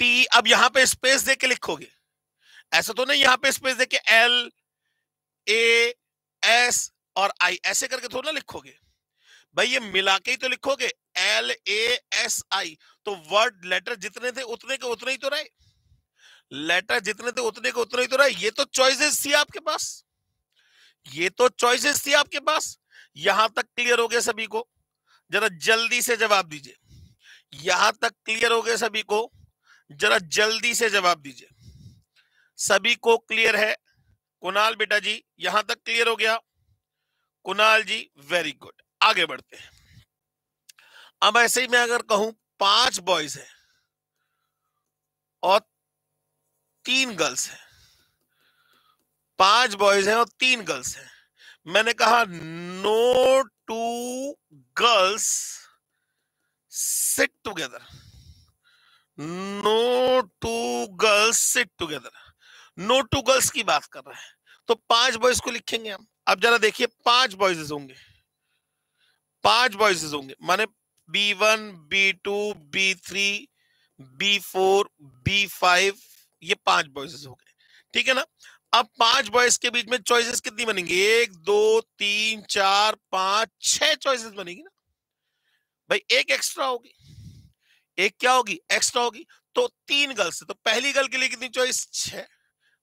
टी अब यहाँ पे स्पेस दे के लिखोगे। ऐसा तो नहीं, यहाँ पे स्पेस दे के एल ए एस और आई ऐसे करके थोड़ा लिखोगे। भाई, ये मिला के ही तो लिखोगे। एल ए एस आई तो वर्ड लेटर जितने थे उतने के उतने ही तो रहे। लेटर जितने थे उतने के उतने ही तो रहे। ये तो चॉइसेस थी आपके पास। ये तो चॉइसेस थी आपके पास। यहाँ तक क्लियर हो गया सभी को। जरा जल्दी से जवाब दीजिए। यहाँ तक क्लियर हो गया सभी को। जरा जल्दी से जवाब दीजिए। सभी को क्लियर है? कुणाल बेटा जी, यहाँ तक क्लियर हो गया। कुणाल जी वेरी गुड आगे बढ़ते हैं। अब ऐसे ही मैं अगर कहूँ, पाँच बॉयज़ हैं और तीन गर्ल्स हैं। पाँच बॉयज़ हैं और तीन गर्ल्स हैं। मैंने कहा no two girls sit together no two girls sit together no two girls की बात कर रहे हैं। तो पाँच बॉयज़ को लिखेंगे हम। अब जरा देखिए, पाँच बॉयज़ होंगे। पाँच बॉयज़ होंगे। माने B one, B two, B three, B four, B five, ये पाँच बॉयज़ हो गए। ठीक है ना? अब पाँच बॉयज़ के बीच में चॉइसेस कितनी बनेंगी? एक, दो, तीन, चार, पाँच, छह चॉइसेस बनेगी ना। भाई, एक एक्स्ट्रा होगी। एक क्या होगी? एक्स्ट्रा होगी। तो तीन गर्ल्स तो पहली गर्ल के लिए कितनी चॉइस? छह।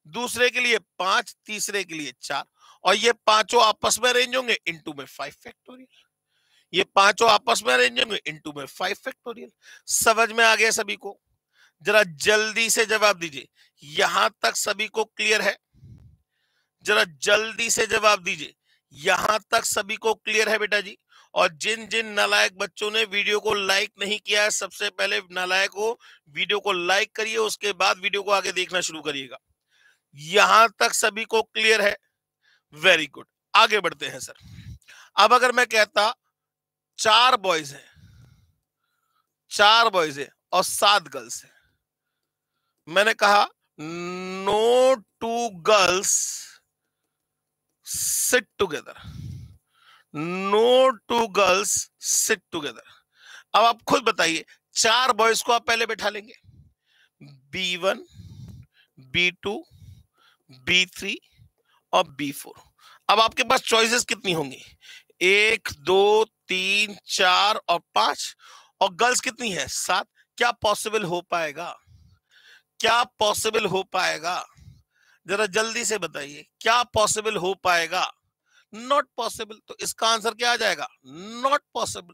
दूसरे के लिए पाँच, तीसरे के लिए चार। और ये पाँचों आपस में अरेंज होंगे इंटू में फाइव फैक्टोरियल। ये पाँचों आपस में अरेंज होंगे। इंटू में फाइव फैक्टोरियल समझ में आ गया सभी को? जरा जल्दी से जवाब दीजिए। यहाँ तक सभी को क्लियर है? जरा जल्दी से जवाब दीजिए। यहाँ तक सभी को क्लियर है बेटा जी? और जिन जिन नालायक बच्चों ने वीडियो को लाइक नहीं किया है, सबसे पहले नालायक को वीडियो को लाइक करिए, उसके बाद वीडियो को आगे देखना शुरू करिएगा। यहाँ तक सभी को क्लियर है? वेरी गुड आगे बढ़ते हैं सर अब अगर मैं कहता चार बॉयज़ हैं। चार बॉयज़ है और सात गर्ल्स है। मैंने कहा no two girls sit together no two girls sit together अब आप खुद बताइए, चार बॉयज़ को आप पहले बैठा लेंगे? B one B two B three और बी फोर अब आपके पास चॉइसेस कितनी होंगी? एक, दो तीन, चार और पाँच? और गर्ल्स कितनी है? सात? क्या पॉसिबल हो पाएगा? क्या पॉसिबल हो पाएगा? जरा जल्दी से बताइए, क्या पॉसिबल हो पाएगा? नॉट पॉसिबल तो इसका आंसर क्या आ जाएगा? नॉट पॉसिबल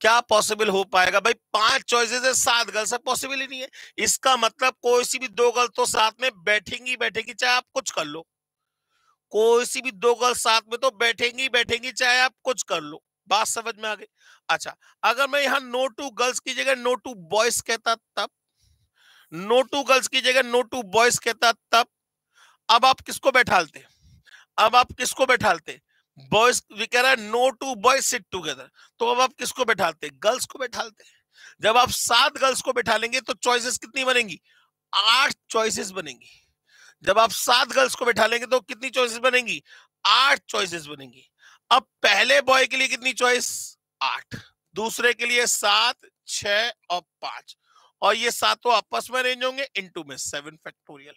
क्या पॉसिबल हो पाएगा? भाई, पाँच चॉइसेस है, सात गर्ल्स है, पॉसिबल ही नहीं है। इसका मतलब कोई सी भी दो गर्ल्स तो साथ में बैठेंगी बैठेंगी, चाहे आप कुछ कर लो। कोई सी भी दो गर्ल्स साथ में तो बैठेंगी बैठेंगी, चाहे आप कुछ कर लो। बात समझ में आ गई। अच्छा अगर मैं यहाँ नो टू गर्ल्स की जगह नो टू बॉयज़ कहता तब? नो टू गर्ल्स की जगह नो टू बॉयज़ कहता तब? अब आप किसको बैठालते? अब आप किसको बैठालते? बॉयज़ कह रहा है no two boys sit together तो अब आप किसको बैठालते? गर्ल्स को बैठालते। जब आप सात गर्ल्स को बैठा लेंगे तो चॉइसेस कितनी बनेंगी? आठ चॉइसेस बनेंगी। जब आप सात गर्ल्स को बैठा लेंगे तो कितनी चॉइसेस बनेंगी? आठ चॉइसेस बनेंगी। अब पहले बॉय के लिए कितनी चॉइस आठ। दूसरे के लिए सात छ और पाँच। और ये सातों आपस में रेंज होंगे इनटू में सेवन फैक्टोरियल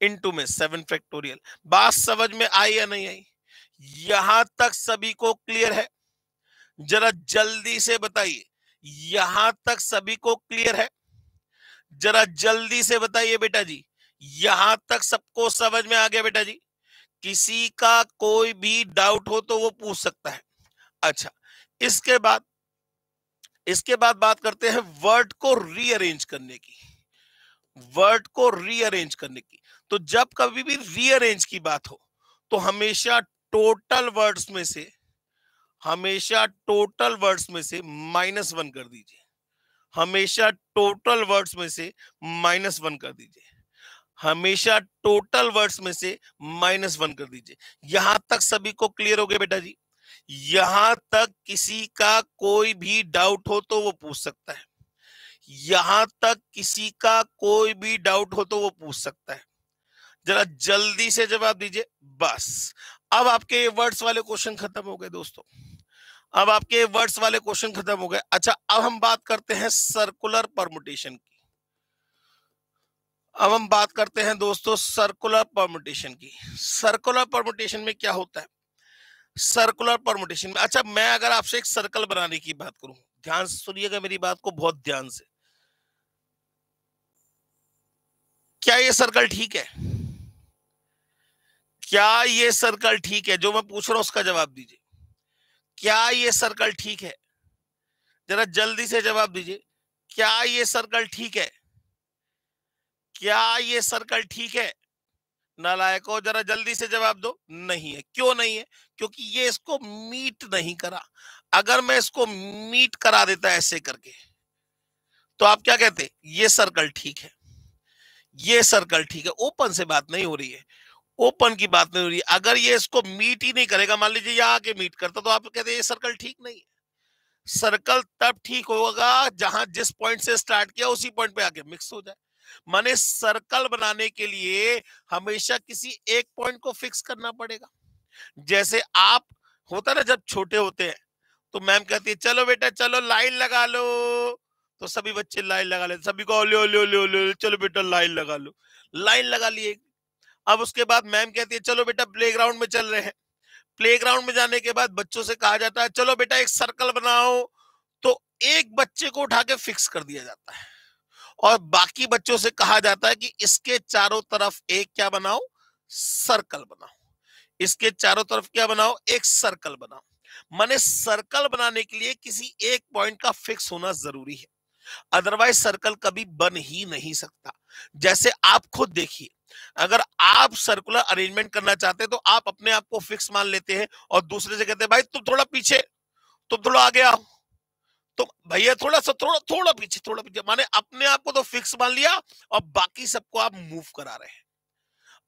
इनटू में सेवन फैक्टोरियल बात समझ में आई या नहीं आई? यहाँ तक सभी को क्लियर है। जरा जल्दी से बताइए। यहाँ तक सभी को क्लियर है? जरा जल्दी से बताइए बेटा जी। यहाँ तक सबको समझ में आ गया बेटा जी? किसी का कोई भी डाउट हो तो वो पूछ सकता है। अच्छा इसके बाद इसके बाद बात करते हैं वर्ड को रीअरेंज करने की। वर्ड को रीअरेंज करने की। तो जब कभी भी रीअरेंज की बात हो तो हमेशा टोटल वर्ड्स में से, हमेशा टोटल वर्ड्स में से माइनस वन कर दीजिए। हमेशा टोटल वर्ड्स में से माइनस वन कर दीजिए। हमेशा टोटल वर्ड्स में से माइनस वन कर दीजिए। यहाँ तक सभी को क्लियर हो गया बेटा जी? यहाँ तक किसी का कोई भी डाउट हो तो वो पूछ सकता है। यहाँ तक किसी का कोई भी डाउट हो तो वो पूछ सकता है। जरा जल्दी से जवाब दीजिए। बस। अब आपके वर्ड्स वाले क्वेश्चन खत्म हो गए दोस्तों। अब आपके वर्ड्स वाले क्वेश्चन खत्म हो गए। अच्छा अब हम बात करते हैं सर्कुलर परमुटेशन की। अब हम बात करते हैं दोस्तों सर्कुलर परमुटेशन की। सर्कुलर परमुटेशन में क्या होता है? सर्कुलर परमुटेशन में अच्छा मैं अगर आपसे एक सर्कल बनाने की बात करूँ, ध्यान से सुनिएगा मेरी बात को बहुत ध्यान से। क्या ये सर्कल ठीक है? क्या ये सर्कल ठीक है? जो मैं पूछ रहा हूँ उसका जवाब दीजिए। क्या ये सर्कल ठीक है? जरा जल्दी से जवाब दीजिए। क्या ये सर्कल ठीक है? क्या ये सर्कल ठीक है? नालायको जरा जल्दी से जवाब दो। नहीं है। क्यों नहीं है? क्योंकि ये इसको मीट नहीं करा। अगर मैं इसको मीट करा देता ऐसे करके तो आप क्या कहते? ये सर्कल ठीक है। ये सर्कल ठीक है। ओपन से बात नहीं हो रही है। ओपन की बात नहीं हो रही है। अगर ये इसको मीट ही नहीं करेगा, मान लीजिए यहाँ आके मीट करता तो आप कहते ये सर्कल ठीक नहीं है। सर्कल तब ठीक होगा जहाँ जिस पॉइंट से स्टार्ट किया, उसी पॉइंट पे आके मिक्स हो जाए। माने सर्कल बनाने के लिए हमेशा किसी एक पॉइंट को फिक्स करना पड़ेगा। जैसे आप, होता ना, जब छोटे होते हैं तो मैम कहती है, चलो बेटा, चलो, लाइन लगा लो। तो सभी बच्चे लाइन लगा लेते सभी को ले ले ले ले चलो बेटा, लाइन लगा लो। लाइन लगा लिए। अब उसके बाद मैम कहती है, चलो बेटा, प्लेग्राउंड में चल रहे हैं। प्लेग्राउंड में जाने के बाद बच्चों से कहा जाता है, चलो बेटा, एक सर्कल बनाओ। तो एक बच्चे को उठा के फिक्स कर दिया जाता है। और बाकी बच्चों से कहा जाता है कि इसके चारों तरफ़ एक क्या बनाओ? सर्कल बनाओ। इसके चारों तरफ़ क्या बनाओ? एक सर्कल बनाओ। माने सर्कल बनाने के लिए किसी एक पॉइंट का फिक्स होना ज़रूरी है। अदरवाइज़ सर्कल कभी बन ही नहीं सकता। जैसे आप खुद देखिए, अगर आप सर्कुलर अरेंजमेंट करना चाहते हैं तो आप अपने आप को फिक्स मान लेते हैं और दूसरे से कहते हैं, भाई, तुम थोड़ा पीछे, तुम थोड़ा आगे आओ। तो भैया थोड़ा सा, थोड़ा थोड़ा पीछे थोड़ा पीछे। माने अपने आप को तो फिक्स मान लिया और बाकी सबको आप मूव करा रहे हैं।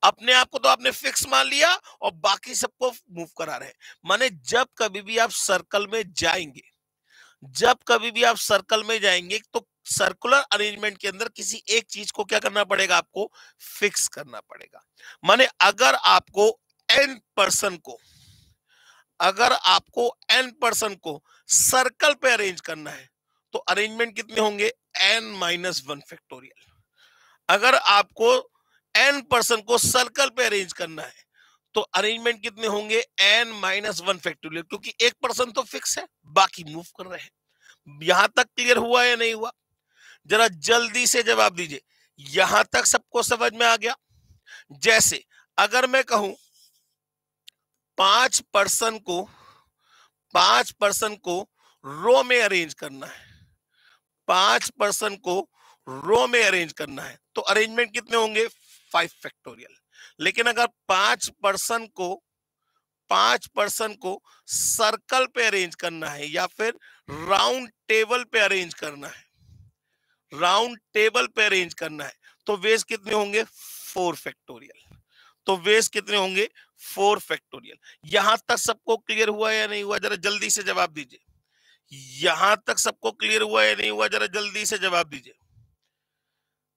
अपने आप को तो आपने फिक्स मान लिया और बाकी सबको मूव करा रहे हैं। माने जब कभी भी आप सर्कल में जाएँगे, जब कभी भी आप सर्कल में जाएँगे तो सर्कुलर अरेंजमेंट के अंदर किसी एक चीज़ को क्या करना पड़ेगा आपको? फिक्स करना पड़ेगा। माने अगर आपको एन पर्सन को अगर आपको एन पर्सन को सर्कल पे अरेंज करना है तो अरेंजमेंट कितने होंगे? एन माइनस वन फैक्टोरियल अगर आपको एन पर्सन को सर्कल पे अरेंज करना है तो अरेंजमेंट कितने होंगे? एन माइनस वन फैक्टोरियल क्योंकि एक पर्सन तो फिक्स है, बाकी मूव कर रहे हैं। यहाँ तक क्लियर हुआ या नहीं हुआ? जरा जल्दी से जवाब दीजिए। यहाँ तक सबको समझ में आ गया? जैसे, अगर मैं कहूँ पाँच पर्सन को, पाँच पर्सन को रो में अरेंज करना है। पाँच पर्सन को रो में अरेंज करना है। तो अरेंजमेंट कितने होंगे? Five factorial. लेकिन अगर पाँच पर्सन को, पाँच पर्सन को सर्कल पे अरेंज करना है या फिर राउंड टेबल पे अरेंज करना है, राउंड टेबल पे अरेंज करना है तो वेज कितने होंगे? Four factorial. तो वेज कितने होंगे? Four factorial. यहाँ तक सबको क्लियर हुआ या नहीं हुआ, जरा जल्दी से जवाब दीजिए। यहाँ तक सबको क्लियर हुआ या नहीं हुआ, जरा जल्दी से जवाब दीजिए।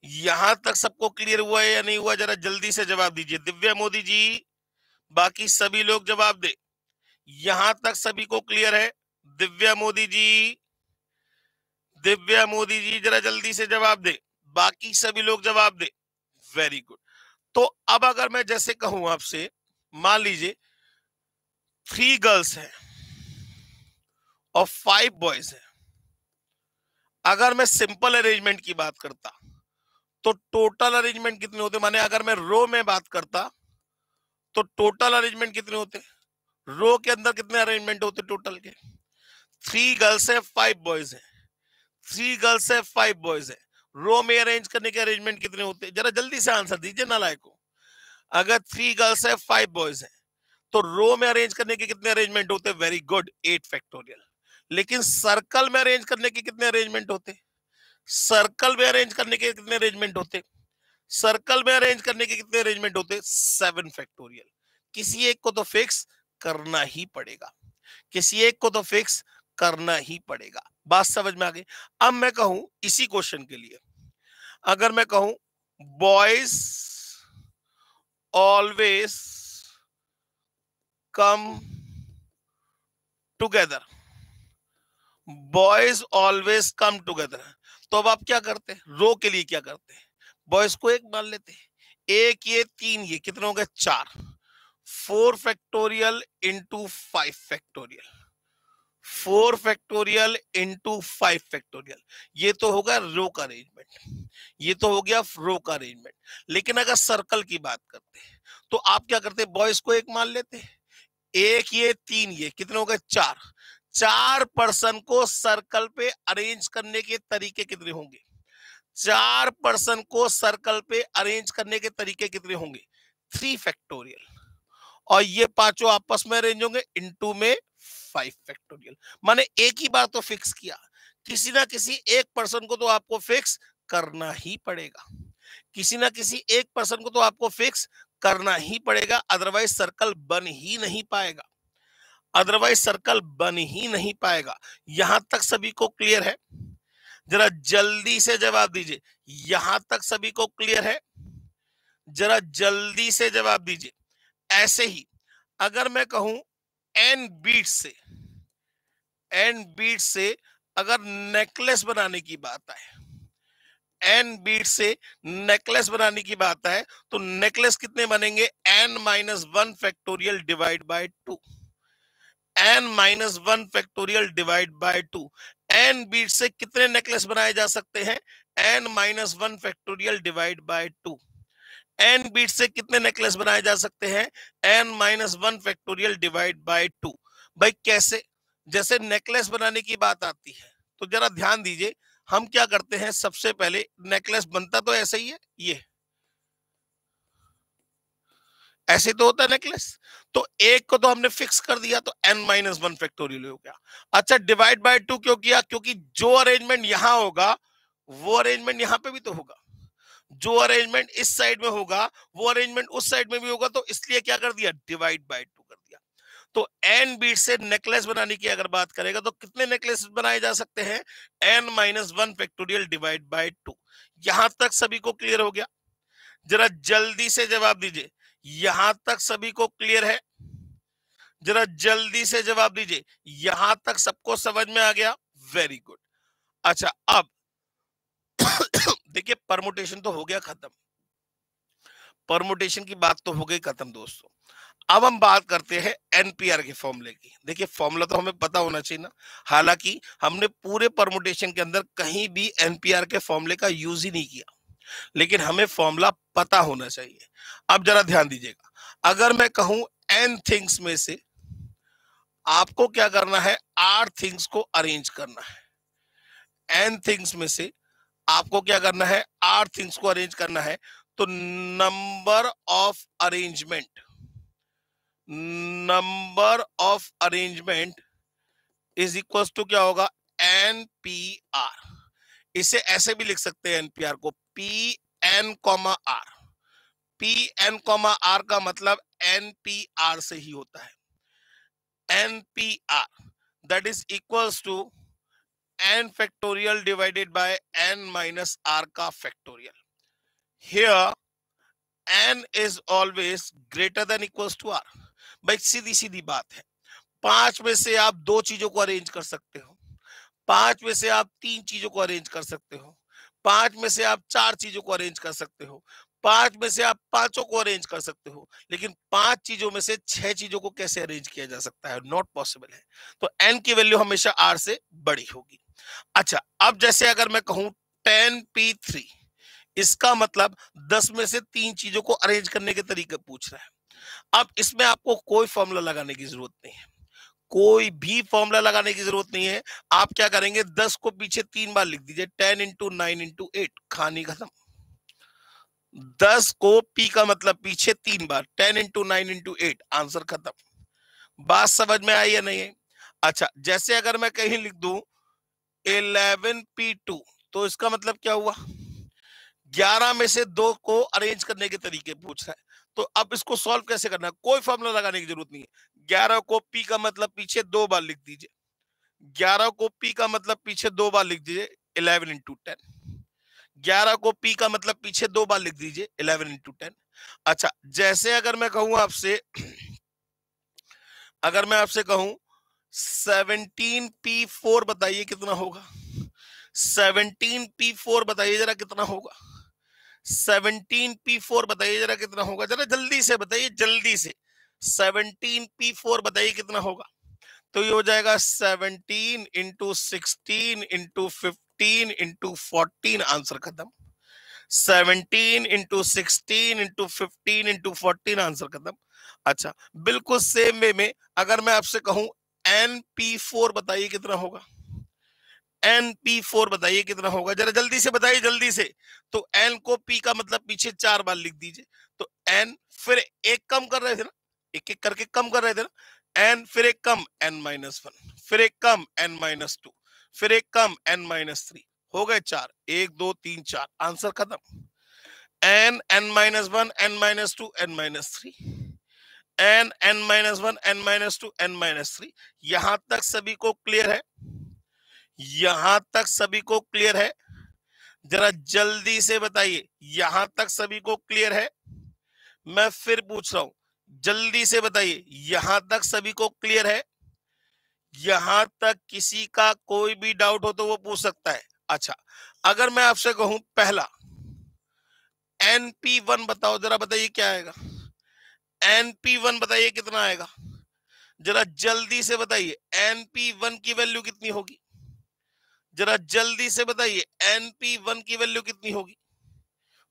यहाँ तक सबको क्लियर हुआ या नहीं हुआ, जरा जल्दी से जवाब दीजिए। दिव्या मोदी जी, बाकी सभी लोग जवाब दे। यहाँ तक सभी को क्लियर है। दिव्या मोदी जी, दिव्या मोदी जी, जरा जल्दी से जवाब दे। बाकी सभी लोग जवाब दे। Very good. तो अब अगर मैं जैसे कहूँ आपसे मान लीजिए थ्री गर्ल्स हैं और फाइव बॉयज़ हैं। अगर मैं सिंपल अरेंजमेंट की बात करता तो टोटल अरेंजमेंट कितने होते? माने अगर मैं रो में बात करता तो टोटल अरेंजमेंट कितने होते? रो के अंदर कितने अरेंजमेंट होते टोटल के? थ्री गर्ल्स है फाइव बॉयज़ है। थ्री गर्ल्स है फाइव बॉयज़ है। रो में अरेंज करने के अरेंजमेंट कितने होते? जरा जल्दी से आंसर दीजिए नालायक को। अगर थ्री गर्ल्स है फाइव बॉयज़ है तो रो में अरेंज करने के कितने अरेंजमेंट होते? वेरी गुड एट फैक्टोरियल लेकिन सर्कल में अरेंज करने के कितने अरेंजमेंट होते? सर्कल में अरेंज करने के कितने अरेंजमेंट होते? सर्कल में अरेंज करने के कितने अरेंजमेंट होते? सेवन फैक्टोरियल किसी एक को तो फिक्स करना ही पड़ेगा। किसी एक को तो फिक्स करना ही पड़ेगा। बात समझ में आ गई? अब मैं कहूँ इसी क्वेश्चन के लिए। अगर मैं कहूँ boys always come together. Boys always come together. तो अब आप क्या करते हैं? रो के लिए क्या करते हैं? बॉयज़ को एक मान लेते हैं। एक ये, तीन ये, कितने हो गए चार। Four factorial into five factorial four factorial into five factorial. ये तो होगा रो का अरेंजमेंट ये तो हो गया रो का अरेंजमेंट लेकिन अगर सर्कल की बात करते हैं तो आप क्या करते बॉयज़ को एक मान लेते हैं। एक ये, तीन ये, कितने हो गए? चार। चार पर्सन को सर्कल पे अरेंज करने के तरीके कितने होंगे? चार पर्सन को सर्कल पे अरेंज करने के तरीके कितने होंगे? थ्री फैक्टोरियल और ये पाँचों आपस में अरेंज होंगे। इनटू में फाइव फैक्टोरियल। माने एक ही बार तो फिक्स किया। किसी ना किसी एक पर्सन को तो आपको फिक्स करना ही पड़ेगा। किसी ना किसी एक पर्सन को तो आपको फिक्स करना ही पड़ेगा अदरवाइज़ सर्कल बन ही नहीं पाएगा। अदरवाइज़ सर्कल बन ही नहीं पाएगा। यहाँ तक सभी को क्लियर है? जरा जल्दी से जवाब दीजिए। यहाँ तक सभी को क्लियर है? जरा जल्दी से जवाब दीजिए। ऐसे ही, अगर मैं कहूँ एन बीट से एन बीट से अगर नेकलेस बनाने की बात आए एन बीट से नेकलेस बनाने की बात आए तो नेकलेस कितने बनेंगे? N minus one factorial divide by two N minus one factorial divide by two. N bead से कितने नेकलेस बनाए जा सकते हैं? N minus one factorial divide by two. N bead से कितने नेकलेस बनाए जा सकते हैं? N minus one factorial divide by two भाई, कैसे? जैसे नेकलेस बनाने की बात आती है तो जरा ध्यान दीजिए, हम क्या करते हैं सबसे पहले नेकलेस बनता तो ऐसे ही है, ये। ऐसे तो होता है नेकलेस तो एक को तो हमने फिक्स कर दिया तो एन माइनस वन फैक्टोरियल हो गया। अच्छा डिवाइड बाय टू क्यों किया? क्योंकि जो अरेंजमेंट यहाँ होगा, वो अरेंजमेंट यहाँ पे भी तो होगा। जो अरेंजमेंट इस साइड में होगा, वो अरेंजमेंट उस साइड में भी होगा तो इसलिए क्या कर दिया? डिवाइड बाय टू कर दिया। तो एन बीट से नेकलेस बनाने की अगर बात करेगा तो कितने नेकलेस बनाए जा सकते हैं? N minus one factorial divide by two यहाँ तक सभी को क्लियर हो गया। जरा जल्दी से जवाब दीजिए। यहाँ तक सभी को क्लियर है? जरा जल्दी से जवाब दीजिए। यहाँ तक सबको समझ में आ गया? वेरी गुड अच्छा अब देखिए परमोटेशन तो हो गया खत्म। परमोटेशन की बात तो हो गई खत्म, दोस्तों। अब हम बात करते हैं एनपीआर के फॉर्मूले की। देखिए फॉर्मूला तो हमें पता होना चाहिए ना। हालाँकि हमने पूरे परमोटेशन के अंदर कहीं भी एनपीआर के फॉर्मूले का यूज़ ही नहीं किया। लेकिन हमें फॉर्मूला पता होना चाहिए। अब जरा ध्यान दीजिएगा। अगर मैं कहूँ एन थिंग्स में से आपको क्या करना है? आर थिंग्स को अरेंज करना है। एन थिंग्स में से आपको क्या करना है? आर थिंग्स को अरेंज करना है। तो number of arrangement number of arrangement is equal to क्या होगा? एन पी आर इसे ऐसे भी लिख सकते हैं एनपीआर को। P N comma R P N comma R का मतलब एन पी आर से ही होता है। N P R that is equals to N factorial divided by N minus R का factorial here N is always greater than equals to R भाई, सीधी सीधी बात है। पाँच में से आप दो चीज़ों को अरेंज कर सकते हो। पाँच में से आप तीन चीज़ों को अरेंज कर सकते हो। पाँच में से आप चार चीज़ों को अरेंज कर सकते हो। पाँच में से आप पाँचों को अरेंज कर सकते हो। लेकिन पाँच चीज़ों में से छह चीज़ों को कैसे अरेंज किया जा सकता है? नॉट पॉसिबल है। तो एन की वैल्यू हमेशा आर से बड़ी होगी। अच्छा अब जैसे अगर मैं कहूँ टेन पी थ्री, इसका मतलब दस में से तीन चीज़ों को अरेंज करने के तरीके पूछ रहा है। अब इसमें आपको कोई फॉर्मूला लगाने की ज़रूरत नहीं है। कोई भी फॉर्मूला लगाने की ज़रूरत नहीं है। आप क्या करेंगे, दस को पीछे तीन बार लिख दीजिए, ten into nine into eight, खानी खत्म। दस को पी का मतलब पीछे तीन बार, ten into nine into eight, answer खत्म। बात समझ में आई या नहीं है अच्छा जैसे अगर मैं कहीं लिख दू इलेवन पी टू। तो इसका मतलब क्या हुआ? ग्यारह में से दो को अरेंज करने के तरीके पूछ रहा है। तो अब इसको सॉल्व कैसे करना है? कोई फॉर्मूला लगाने की ज़रूरत नहीं है। ग्यारह को पी का मतलब पीछे दो बार लिख दीजिए। ग्यारह को पी का मतलब पीछे दो बार लिख दीजिए इलेवन इंटू टेन ग्यारह को पी का मतलब पीछे दो बार लिख दीजिए इलेवन इंटू टेन अच्छा जैसे अगर मैं कहूँ आपसे, अगर मैं आपसे कहूँ सेवनटीन पी फोर बताइए कितना होगा? सेवनटीन पी फोर बताइए जरा कितना होगा? सेवनटीन पी फोर बताइए जरा कितना होगा? जरा जल्दी से बताइए, जल्दी से। सेवनटीन पी फोर बताइए कितना होगा? तो ये हो जाएगा seventeen into sixteen into fifteen into fourteen answer खत्म। Seventeen into sixteen into fifteen into fourteen answer खत्म। अच्छा बिल्कुल सेम वे में अगर मैं आपसे कहूँ एन पी फोर बताइए कितना होगा? एन पी फोर बताइए कितना होगा? जरा जल्दी से बताइए, जल्दी से। तो एन को पी का मतलब पीछे चार बार लिख दीजिए। तो एन फिर एक कम कर रहे थे ना? एक एक करके कम कर रहे थे ना? एन फिर एक कम एन माइनस वन फिर एक कम एन माइनस टू फिर एक कम एन माइनस थ्री हो गए चार। एक, दो, तीन, चार। आंसर खत्म। N N minus one N minus two N minus three N N minus one, N minus two, N minus three. यहाँ तक सभी को क्लियर है? यहाँ तक सभी को क्लियर है? जरा जल्दी से बताइए, यहाँ तक सभी को क्लियर है? मैं फिर पूछ रहा हूँ, जल्दी से बताइए, यहाँ तक सभी को क्लियर है? यहाँ तक किसी का कोई भी डाउट हो तो वो पूछ सकता है। अच्छा अगर मैं आपसे कहूँ, पहला एनपी वन बताओ, जरा बताइए क्या आएगा? एनपी वन बताइए कितना आएगा? जरा जल्दी से बताइए एनपी वन की वैल्यू कितनी होगी? जरा जल्दी से बताइए एनपी वन की वैल्यू कितनी होगी?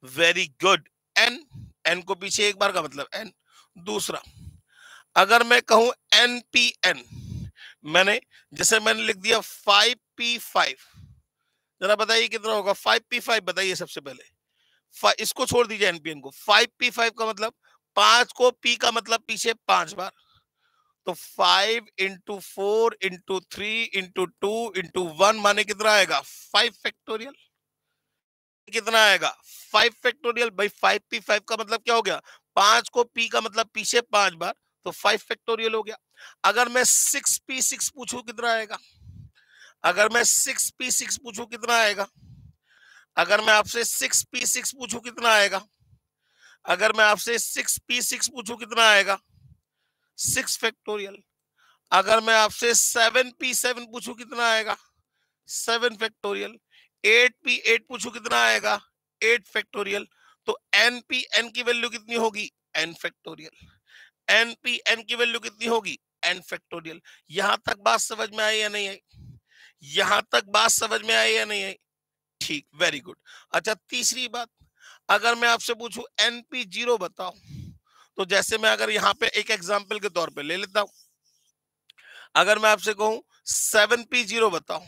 वेरी गुड एन एन को पीछे एक बार का मतलब एन दूसरा। अगर मैं कहूँ एन पी एन मैंने, जैसे मैंने लिख दिया फाइव पी फाइव जरा बताइए कितना होगा? फाइव पी फाइव बताइए सबसे पहले। इसको छोड़ दीजिए एनपीएन को। फाइव पी फाइव का मतलब पाँच को पी का मतलब पीछे पाँच बार। तो five into four into three into two into one माने कितना आएगा? Five factorial. कितना आएगा? फाइव फैक्टोरियल भाई फाइव पी फाइव का मतलब क्या हो गया? पाँच को पी का मतलब पीछे पाँच बार तो फाइव फैक्टोरियल हो गया। अगर मैं सिक्स पी सिक्स पूछू कितना आएगा? अगर मैं सिक्स पी सिक्स पूछू कितना आएगा? अगर मैं आपसे सिक्स पी सिक्स पूछू कितना आएगा? अगर मैं आपसे सिक्स पी सिक्स पूछू, कितना आएगा? सिक्स फैक्टोरियल अगर मैं आपसे सेवन पी सेवन पूछू, कितना आएगा? Seven factorial eight P eight पूछू, कितना आएगा? एट फैक्टोरियल तो एन पी एन की वैल्यू कितनी होगी? N factorial N P N की वैल्यू कितनी होगी? एन फैक्टोरियल यहाँ तक बात समझ में आई या नहीं आई? यहाँ तक बात समझ में आई या नहीं आई? ठीक वेरी गुड अच्छा तीसरी बात. अगर मैं आपसे पूछूँ एनपी ज़ीरो बताओ तो जैसे मैं अगर यहाँ पे एक एग्ज़ाम्पल के तौर पे ले लेता हूँ, अगर मैं आपसे कहूँ सेवन पी ज़ीरो बताओ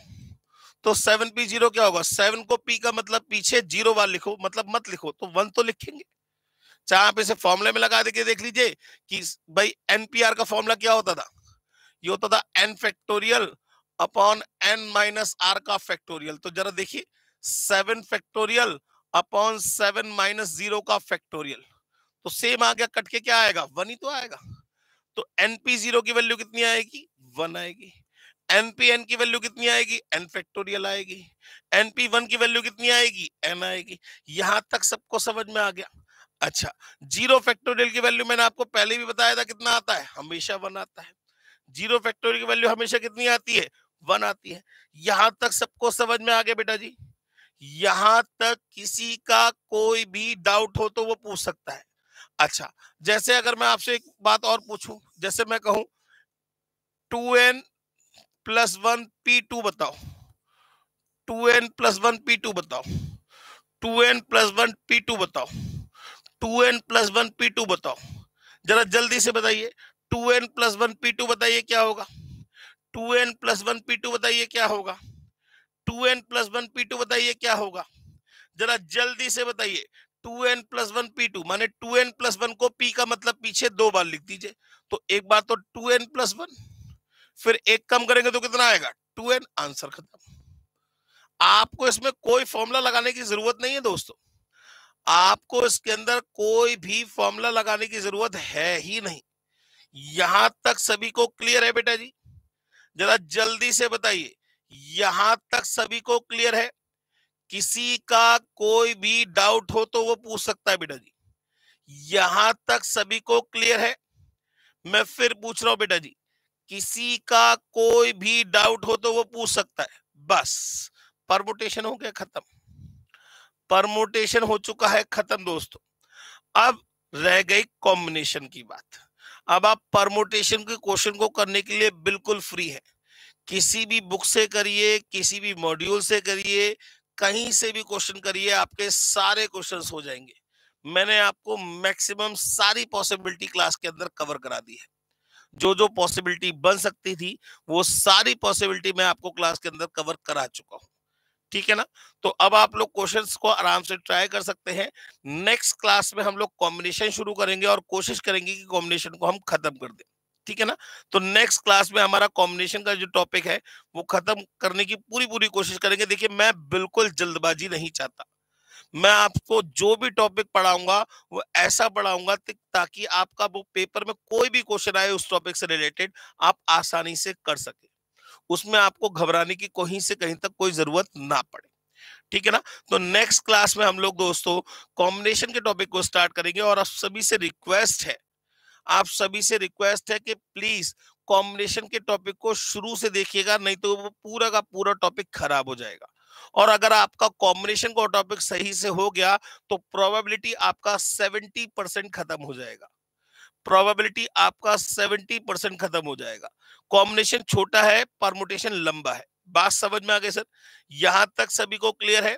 तो सेवन पी ज़ीरो क्या होगा? सेवन को पी का मतलब पीछे ज़ीरो बार लिखो मतलब मत लिखो तो वन तो लिखेंगे। चाहे आप इसे फॉर्मूले में लगा देके देख लीजिए कि भाई एनपीआर का फॉर्मूला क्या होता था? ये होता था N factorial upon N minus R का फैक्टोरियल तो जरा देखिए seven factorial upon seven minus zero का फैक्टोरियल तो सेम आ गया, कट के क्या आएगा? वन ही तो आएगा। तो एनपी ज़ीरो की वैल्यू कितनी आएगी? वन आएगी। एनपी एन की वैल्यू कितनी आएगी? एन फैक्टोरियल आएगी। एनपी वन की वैल्यू कितनी आएगी? एन आएगी। यहाँ तक सबको समझ में आ गया। अच्छा ज़ीरो फैक्टोरियल की वैल्यू मैंने आपको पहले भी बताया था कितना आता है? हमेशा वन आता है। ज़ीरो फैक्टोरियल की वैल्यू हमेशा कितनी आती है? वन आती है। यहाँ तक सबको समझ में आ गया बेटा जी? यहाँ तक किसी का कोई भी डाउट हो तो वो पूछ सकता है। अच्छा जैसे अगर मैं आपसे एक बात और पूछूँ, जैसे मैं कहूँ, two N plus one P two बताओ। Two N plus one P two बताओ। Two N plus one P two बताओ। Two N plus one P two बताओ। जरा जल्दी से बताइए, two N plus one P two बताइए क्या होगा? Two N plus one P two बताइए क्या होगा? Two N plus one P two बताइए क्या होगा? जरा जल्दी से बताइए। Two N plus one P two, माने टू एन प्लस वन को पी का मतलब पीछे दो बार लिख दीजिए। तो एक बार तो टू एन प्लस वन, फिर एक कम करेंगे तो कितना आएगा? टू एन आंसर खत्म। आपको इसमें कोई फॉर्मूला लगाने की ज़रूरत नहीं है दोस्तों। आपको इसके अंदर कोई भी फॉर्मूला लगाने की ज़रूरत है ही नहीं। यहाँ तक सभी को क्लियर है बेटा जी? जरा जल्दी से बताइए। यहाँ तक सभी को क्लियर है। किसी का कोई भी डाउट हो तो वो पूछ सकता है बेटा जी। यहाँ तक सभी को क्लियर है। मैं फिर पूछ रहा हूँ बेटा जी, किसी का कोई भी डाउट हो तो वो पूछ सकता है। बस परमोटेशन हो गया खत्म। परमोटेशन हो चुका है खत्म दोस्तों। अब रह गई कॉम्बिनेशन की बात। अब आप परमोटेशन के क्वेश्चन को करने के लिए बिल्कुल फ्री है। किसी भी बुक से करिए, किसी भी मॉड्यूल से करिए, कहीं से भी क्वेश्चन करिए, आपके सारे क्वेश्चंस हो जाएँगे। मैंने आपको मैक्सिमम सारी पॉसिबिलिटी क्लास के अंदर कवर करा दी है। जो जो पॉसिबिलिटी बन सकती थी, वो सारी पॉसिबिलिटी मैं आपको क्लास के अंदर कवर करा चुका हूँ। ठीक है ना? तो अब आप लोग क्वेश्चंस को आराम से ट्राई कर सकते हैं। नेक्स्ट क्लास में हम लोग कॉम्बिनेशन शुरू करेंगे और कोशिश करेंगे कि कॉम्बिनेशन को हम खत्म कर दें। ठीक है ना? तो नेक्स्ट क्लास में हमारा कॉम्बिनेशन का जो टॉपिक है, वो खत्म करने की पूरी पूरी कोशिश करेंगे। देखिए, मैं बिल्कुल जल्दबाजी नहीं चाहता। मैं आपको जो भी टॉपिक पढ़ाऊँगा, वो ऐसा पढ़ाऊँगा ताकि आपका वो पेपर में कोई भी क्वेश्चन आए उस टॉपिक से रिलेटेड आप आसानी से कर सके। उसमें आपको घबराने की कहीं से कहीं तक कोई ज़रूरत ना पड़े। ठीक है ना? तो नेक्स्ट क्लास में हम लोग दोस्तों कॉम्बिनेशन के टॉपिक को स्टार्ट करेंगे और आप सभी से रिक्वेस्ट है आप सभी से रिक्वेस्ट है कि प्लीज़ कॉम्बिनेशन के टॉपिक को शुरू से देखिएगा, नहीं तो वो पूरा का पूरा टॉपिक खराब हो जाएगा। और अगर आपका कॉम्बिनेशन का टॉपिक सही से हो गया तो प्रोबेबिलिटी आपका 70 परसेंट खत्म हो जाएगा। प्रोबेबिलिटी आपका 70 परसेंट खत्म हो जाएगा। कॉम्बिनेशन छोटा है, परमुटेशन लंबा है। बात समझ में आ गई, सर? यहाँ तक सभी को क्लियर है?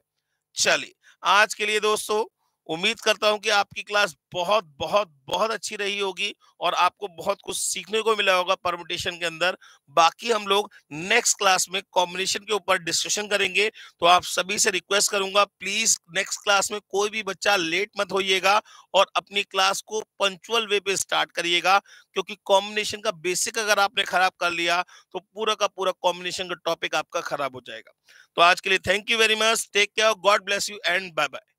चलिए, आज के लिए दोस्तों उम्मीद करता हूँ कि आपकी क्लास बहुत बहुत बहुत अच्छी रही होगी और आपको बहुत कुछ सीखने को मिला होगा परमुटेशन के अंदर। बाकी हम लोग नेक्स्ट क्लास में कॉम्बिनेशन के ऊपर डिस्कशन करेंगे तो आप सभी से रिक्वेस्ट करूँगा, प्लीज़ नेक्स्ट क्लास में कोई भी बच्चा लेट मत होइएगा और अपनी क्लास को पंचुअल वे पे स्टार्ट करिएगा, क्योंकि कॉम्बिनेशन का बेसिक अगर आपने खराब कर लिया तो पूरा का पूरा कॉम्बिनेशन का टॉपिक आपका खराब हो जाएगा। तो आज के लिए thank you very much, take care, God bless you and bye bye